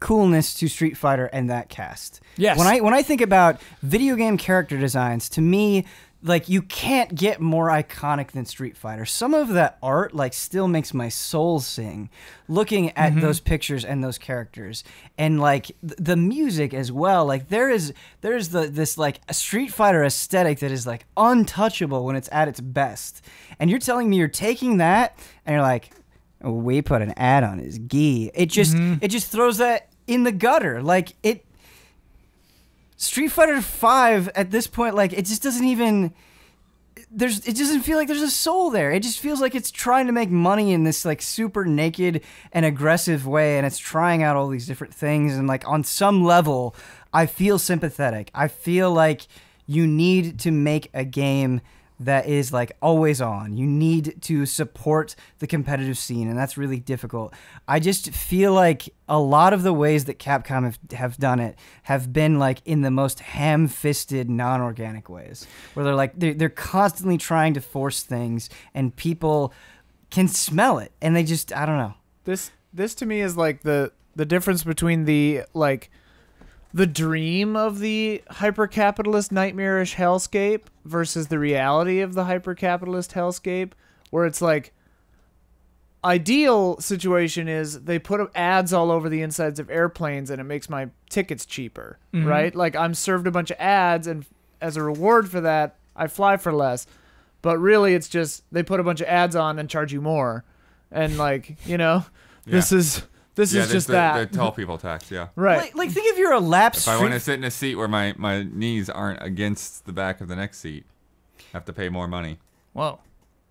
coolness to Street Fighter and that cast. Yes. When I when I think about video game character designs, to me, like you can't get more iconic than Street Fighter. Some of that art like still makes my soul sing looking at mm-hmm. those pictures and those characters. And like th- the music as well. Like there is there is the this like Street Fighter aesthetic that is like untouchable when it's at its best. And you're telling me you're taking that and you're like oh, we put an ad on his gi. It just mm-hmm. it just throws that in the gutter. Like it Street Fighter 5 at this point like it just doesn't even there's it doesn't feel like there's a soul there. It just feels like it's trying to make money in this like super naked and aggressive way and it's trying out all these different things and like on some level I feel sympathetic. I feel like you need to make a game that is like always on. You need to support the competitive scene, and that's really difficult. I just feel like a lot of the ways that Capcom have, have done it have been like in the most ham fisted, non organic ways, where they're like, they're, they're constantly trying to force things, and people can smell it, and they just, I don't know. This this to me is like the the difference between the like the dream of the hyper capitalist nightmarish hellscape versus the reality of the hyper capitalist hellscape where it's like ideal situation is they put ads all over the insides of airplanes and it makes my tickets cheaper, mm-hmm. right? Like I'm served a bunch of ads and as a reward for that, I fly for less. But really it's just they put a bunch of ads on and charge you more. And like, you know, this is this yeah, is just the, that. The tall people tax, yeah. right. Like, like think if you're a lap If I want to sit in a seat where my, my knees aren't against the back of the next seat, I have to pay more money. Whoa.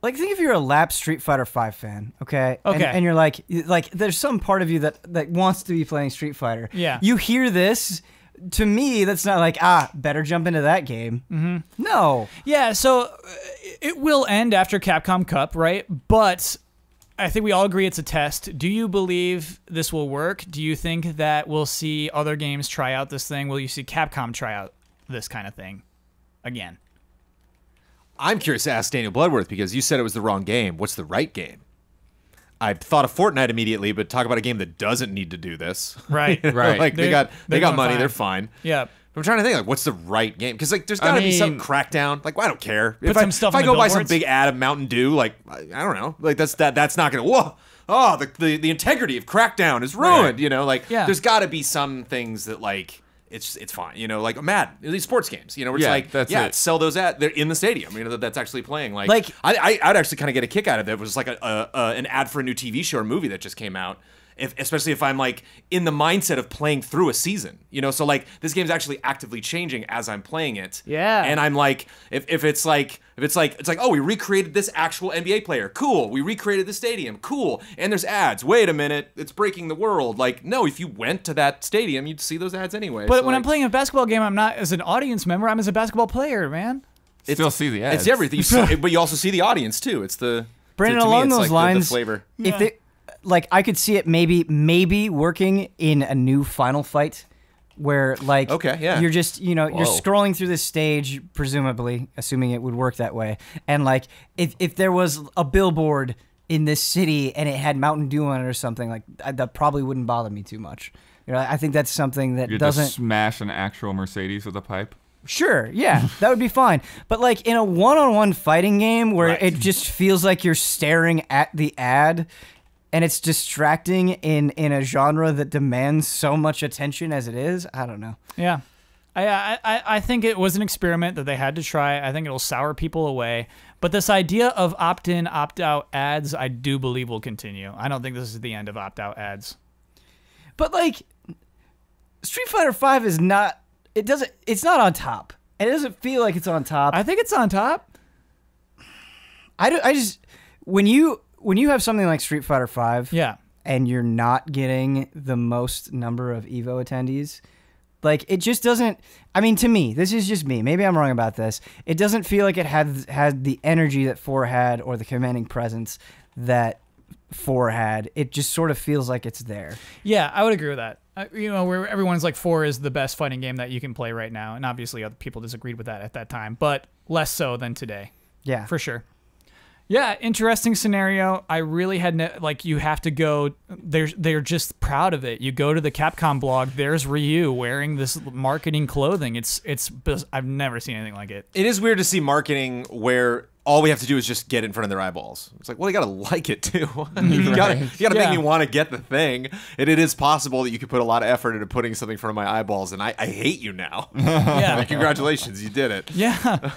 Like think if you're a lap Street Fighter Five fan, okay? Okay. And, you're like, like there's some part of you that that wants to be playing Street Fighter. Yeah. You hear this. To me, that's not like ah, better jump into that game. Mm-hmm. No. Yeah, so uh, it will end after Capcom Cup, right? But I think we all agree it's a test. Do you believe this will work? Do you think that we'll see other games try out this thing? Will you see Capcom try out this kind of thing again? I'm curious to ask Daniel Bloodworth because you said it was the wrong game. What's the right game? I thought of Fortnite immediately, but talk about a game that doesn't need to do this. Right. Right. like they They're- got they they're got money, fine. they're fine. Yeah. I'm trying to think like what's the right game because like there's got to be some crackdown. Like well, I don't care. if I, if I go buy some big ad of Mountain Dew, like I, I don't know, like that's that that's not gonna whoa. Oh, the, the the integrity of Crackdown is ruined. Right. You know, like Yeah. there's got to be some things that like it's it's fine. You know, like Madden, these sports games. You know, where it's Yeah, like that's yeah, it. sell those at they're in the stadium. You know, that, that's actually playing. Like, Like- I, I I'd actually kind of get a kick out of it. It was like a, a, a an ad for a new TV show or movie that just came out. If, especially if I'm like in the mindset of playing through a season, you know, so like this game's actually actively changing as I'm playing it. Yeah. And I'm like, if, if it's like, if it's like, it's like, oh, we recreated this actual NBA player. Cool. We recreated the stadium. Cool. And there's ads. Wait a minute. It's breaking the world. Like, no, if you went to that stadium, you'd see those ads anyway. But So, when like, I'm playing a basketball game, I'm not as an audience member. I'm as a basketball player, man. Still see the ads. It's everything. You see, but you also see the audience too. It's the Brandon, to, to me, along it's those like lines, the, flavor. if they, like, I could see it maybe, maybe working in a new final fight, where like, Okay, yeah. you're just, you know, you're scrolling through this stage, presumably, assuming it would work that way, and like, if if there was a billboard in this city and it had Mountain Dew on it or something, like, I, that probably wouldn't bother me too much. You know, I think that's something that You doesn't. just smash an actual Mercedes with a pipe. Sure, yeah, that would be fine. But like in a one-on-one fighting game where Right. it just feels like you're staring at the ad and it's distracting in in a genre that demands so much attention as it is, I don't know. Yeah. I, I, I- I think it was an experiment that they had to try. I think it'll sour people away. But this idea of opt in, opt out ads, I do believe will continue. I don't think this is the end of opt out ads. But like Street Fighter 5 is not it doesn't it's not on top. And it doesn't feel like it's on top. I think it's on top. I, do, I just when you when you have something like Street Fighter 5 Yeah. and you're not getting the most number of Evo attendees, like it just doesn't. I mean, to me, this is just me. Maybe I'm wrong about this. It doesn't feel like it had had the energy that four had or the commanding presence that four had. It just sort of feels like it's there. Yeah, I would agree with that. Uh, you know, where everyone's like four is the best fighting game that you can play right now, and obviously other people disagreed with that at that time, but less so than today, Yeah, for sure. Yeah, interesting scenario. I really had ne- like you have to go. They're they're just proud of it. You go to the Capcom blog. There's Ryu wearing this marketing clothing. It's it's I've never seen anything like it. It is weird to see marketing where all we have to do is just get in front of their eyeballs. It's like, well, you gotta like it too. you gotta, you gotta Yeah. make me want to get the thing. And it is possible that you could put a lot of effort into putting something in front of my eyeballs, and I, I hate you now. Yeah, Congratulations, you did it. yeah,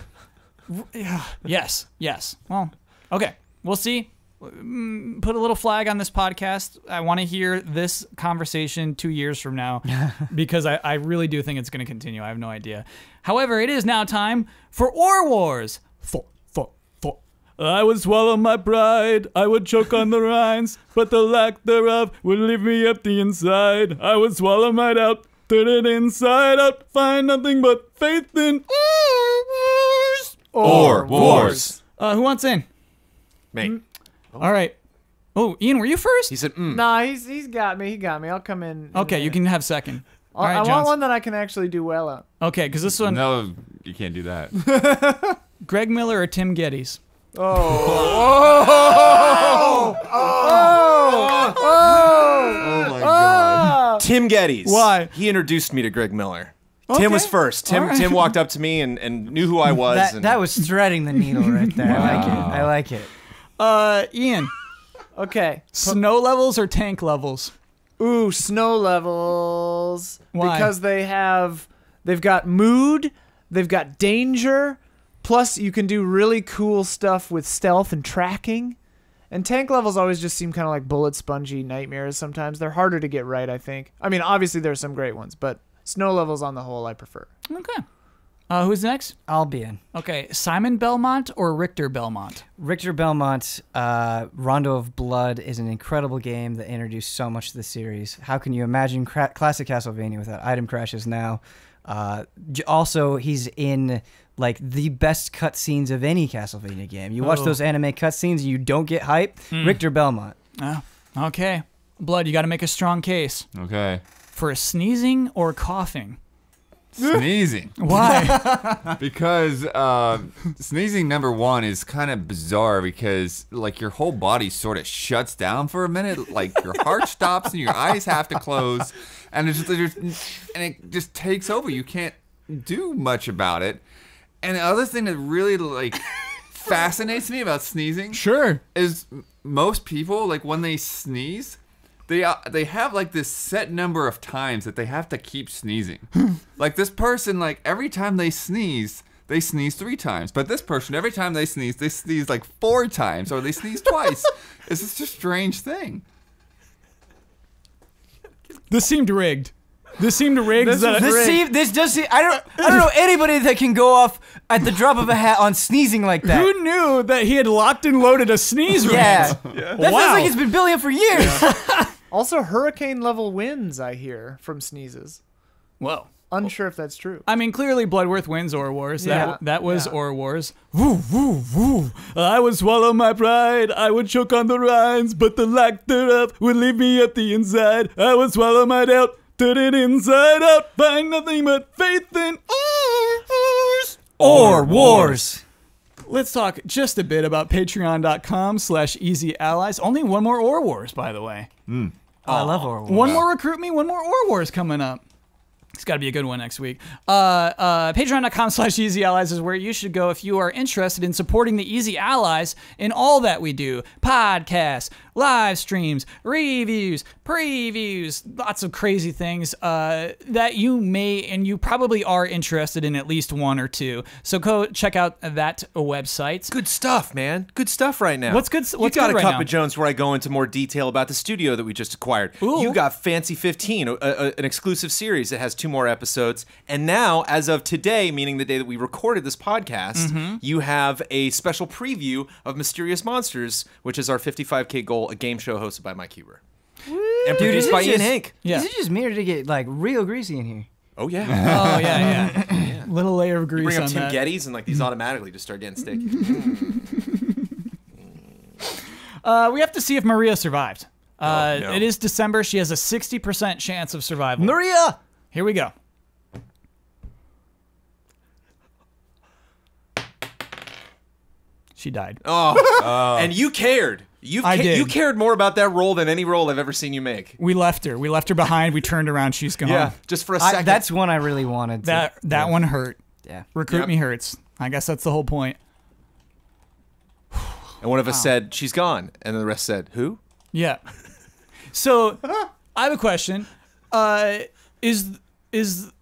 yeah. Yes, yes. Well, okay. We'll see. Mm, Put a little flag on this podcast. I want to hear this conversation two years from now because I, I really do think it's going to continue. I have no idea. However, it is now time for Or Wars. Four, four, four. I would swallow my pride. I would choke on the rinds, but the lack thereof would leave me empty inside. I would swallow my doubt, turn it inside out, find nothing but faith in Wars. Or wars. Uh, who wants in? Me. All right. Oh, Ian, were you first? He said, mm. Nah, he's he's got me. He got me. I'll come in. in Okay, you can have second. I- All right, I want one that I can actually do well at. Okay, because this one, No, you can't do that. Greg Miller or Tim Geddes? Oh. oh. oh. Oh. Oh. Oh. my God. Tim Geddes. Why? He introduced me to Greg Miller. Tim was Okay. first. Tim All right. Tim walked up to me and, and knew who I was. that and that was threading the needle right there. I like it. I like it. Uh, Ian. Okay. Snow levels or tank levels? Ooh, snow levels. Why? Because they have they've got mood, they've got danger, plus you can do really cool stuff with stealth and tracking. And tank levels always just seem kind of like bullet spongy nightmares sometimes. They're harder to get right, I think. I mean, obviously there's some great ones, but snow levels on the whole I prefer. Okay. Uh, who's next? I'll be in. Okay, Simon Belmont or Richter Belmont? Richter Belmont, uh, Rondo of Blood is an incredible game that introduced so much to the series. How can you imagine cra- classic Castlevania without item crashes now? Uh, also, he's in like the best cutscenes of any Castlevania game. You watch Oh. those anime cutscenes you don't get hype. Richter Belmont. Oh, okay. Blood, you got to make a strong case Okay. for a sneezing or coughing. Sneezing. Why? because uh, sneezing number one is kind of bizarre because like your whole body sort of shuts down for a minute like your heart stops and your eyes have to close and it's just, and it just takes over you can't do much about it and the other thing that really like fascinates me about sneezing sure. is most people like when they sneeze they uh, they have like this set number of times that they have to keep sneezing like this person like every time they sneeze they sneeze three times but this person every time they sneeze they sneeze like four times or they sneeze twice it's just a strange thing This seemed rigged. This seemed rigged. This that- This Rick. seem, this does seem, I don't I don't know anybody that can go off at the drop of a hat on sneezing like that. Who knew that he had locked and loaded a sneeze yeah. ring? That Wow. feels like it's been building up for years. Also hurricane level winds I hear from sneezes. Whoa. Unsure if that's true. I mean, clearly Bloodworth wins Or Wars. Yeah, That, that was yeah. Or Wars. Woo, woo, woo. I would swallow my pride. I would choke on the rinds, but the lack thereof would leave me at the inside. I would swallow my doubt, turn it inside out, find nothing but faith in Or Wars. or wars. Let's talk just a bit about patreon.com slash easy allies. Only one more Or Wars, by the way. Hmm. Oh, I love or oh, wars. One more recruit me, one more Or Wars coming up. It's got to be a good one next week. Uh, uh, Patreon.com slash Easy Allies is where you should go if you are interested in supporting the Easy Allies in all that we do podcasts, live streams, reviews, previews, lots of crazy things uh, that you may and you probably are interested in at least one or two. So go check out that website. Good stuff, man. Good stuff right now. What's good- what's you got good a right cup now? of Jones where I go into more detail about the studio that we just acquired. Ooh. You got Fancy 15, a, a, an exclusive series that has two more episodes. And now, as of today, meaning the day that we recorded this podcast, Mm-hmm. you have a special preview of Mysterious Monsters, which is our 55k goal, a game show hosted by Mike Huber. And Dude, produced is it by Ian just- Hinck. Yeah. Is it just me or did it get like real greasy in here? Oh yeah. Oh, yeah, yeah. Little layer of grease Bring up on Tim that. Geddes and like these automatically just start getting sticky. Uh, we have to see if Maria survived. Uh, Oh, no. It is December. She has a 60% chance of survival. Maria! Here we go. She died. Oh, and you cared. You I did. you cared more about that role than any role I've ever seen you make. We left her. We left her behind. We turned around. She's gone. Yeah, just for a second. that's one I really wanted. To, That that one hurt. yeah. Recruit Yep. me hurts. I guess that's the whole point. and one of us said she's gone, and then the rest said who? Yeah. So I have a question. Uh, is is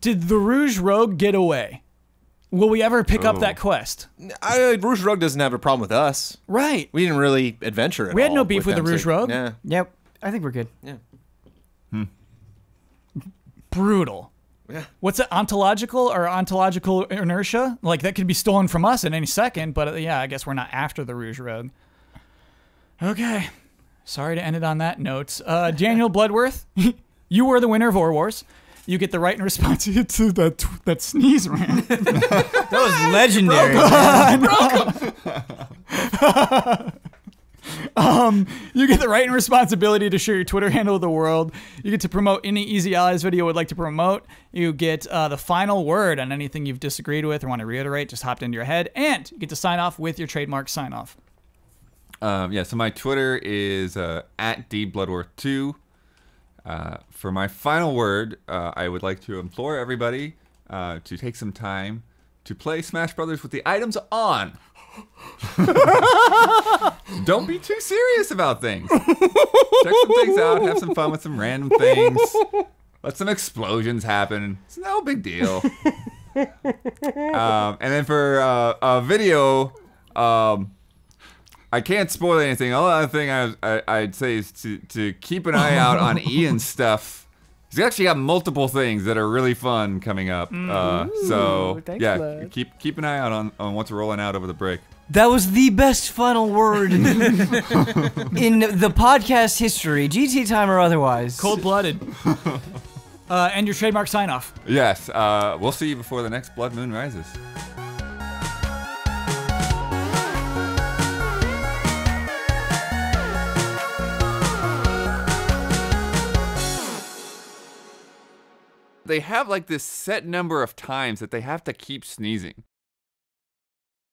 did the Rouge Rogue get away? Will we ever pick up Oh. that quest? I, Rouge Rogue doesn't have a problem with us. Right. We didn't really adventure at We had all no beef with the them, Rouge so- Rogue. Yeah, Yep. I think we're good. yeah, brutal. yeah. What's it, ontological or ontological inertia? Like that could be stolen from us at any second, but uh, yeah, I guess we're not after the Rouge Rogue. Okay. Sorry to end it on that note. Uh, Daniel Bloodworth, you were the winner of Or Wars. You get the right and response to that that sneeze rant. That was legendary. You get the right and responsibility to share your Twitter handle with the world. You get to promote any Easy Allies video you would like to promote. You get uh, the final word on anything you've disagreed with or want to reiterate, just hopped into your head. And you get to sign off with your trademark sign off. Um, yeah, so my Twitter is uh, at dbloodworth2. Uh, for my final word, uh, I would like to implore everybody uh, to take some time to play Smash Brothers with the items on. Don't be too serious about things. Check some things out. Have some fun with some random things. Let some explosions happen. It's no big deal. um, and then for uh, a video, um, I can't spoil anything. The other thing I, I, I'd say is to, to keep an eye out on Ian's stuff. He's actually got multiple things that are really fun coming up. Uh, so Ooh, thanks, yeah, bud. keep keep an eye out on, on what's rolling out over the break. That was the best final word in the podcast history, GT time or otherwise. Cold blooded. uh, and your trademark sign off. Yes, uh, we'll see you before the next blood moon rises. They have like this set number of times that they have to keep sneezing.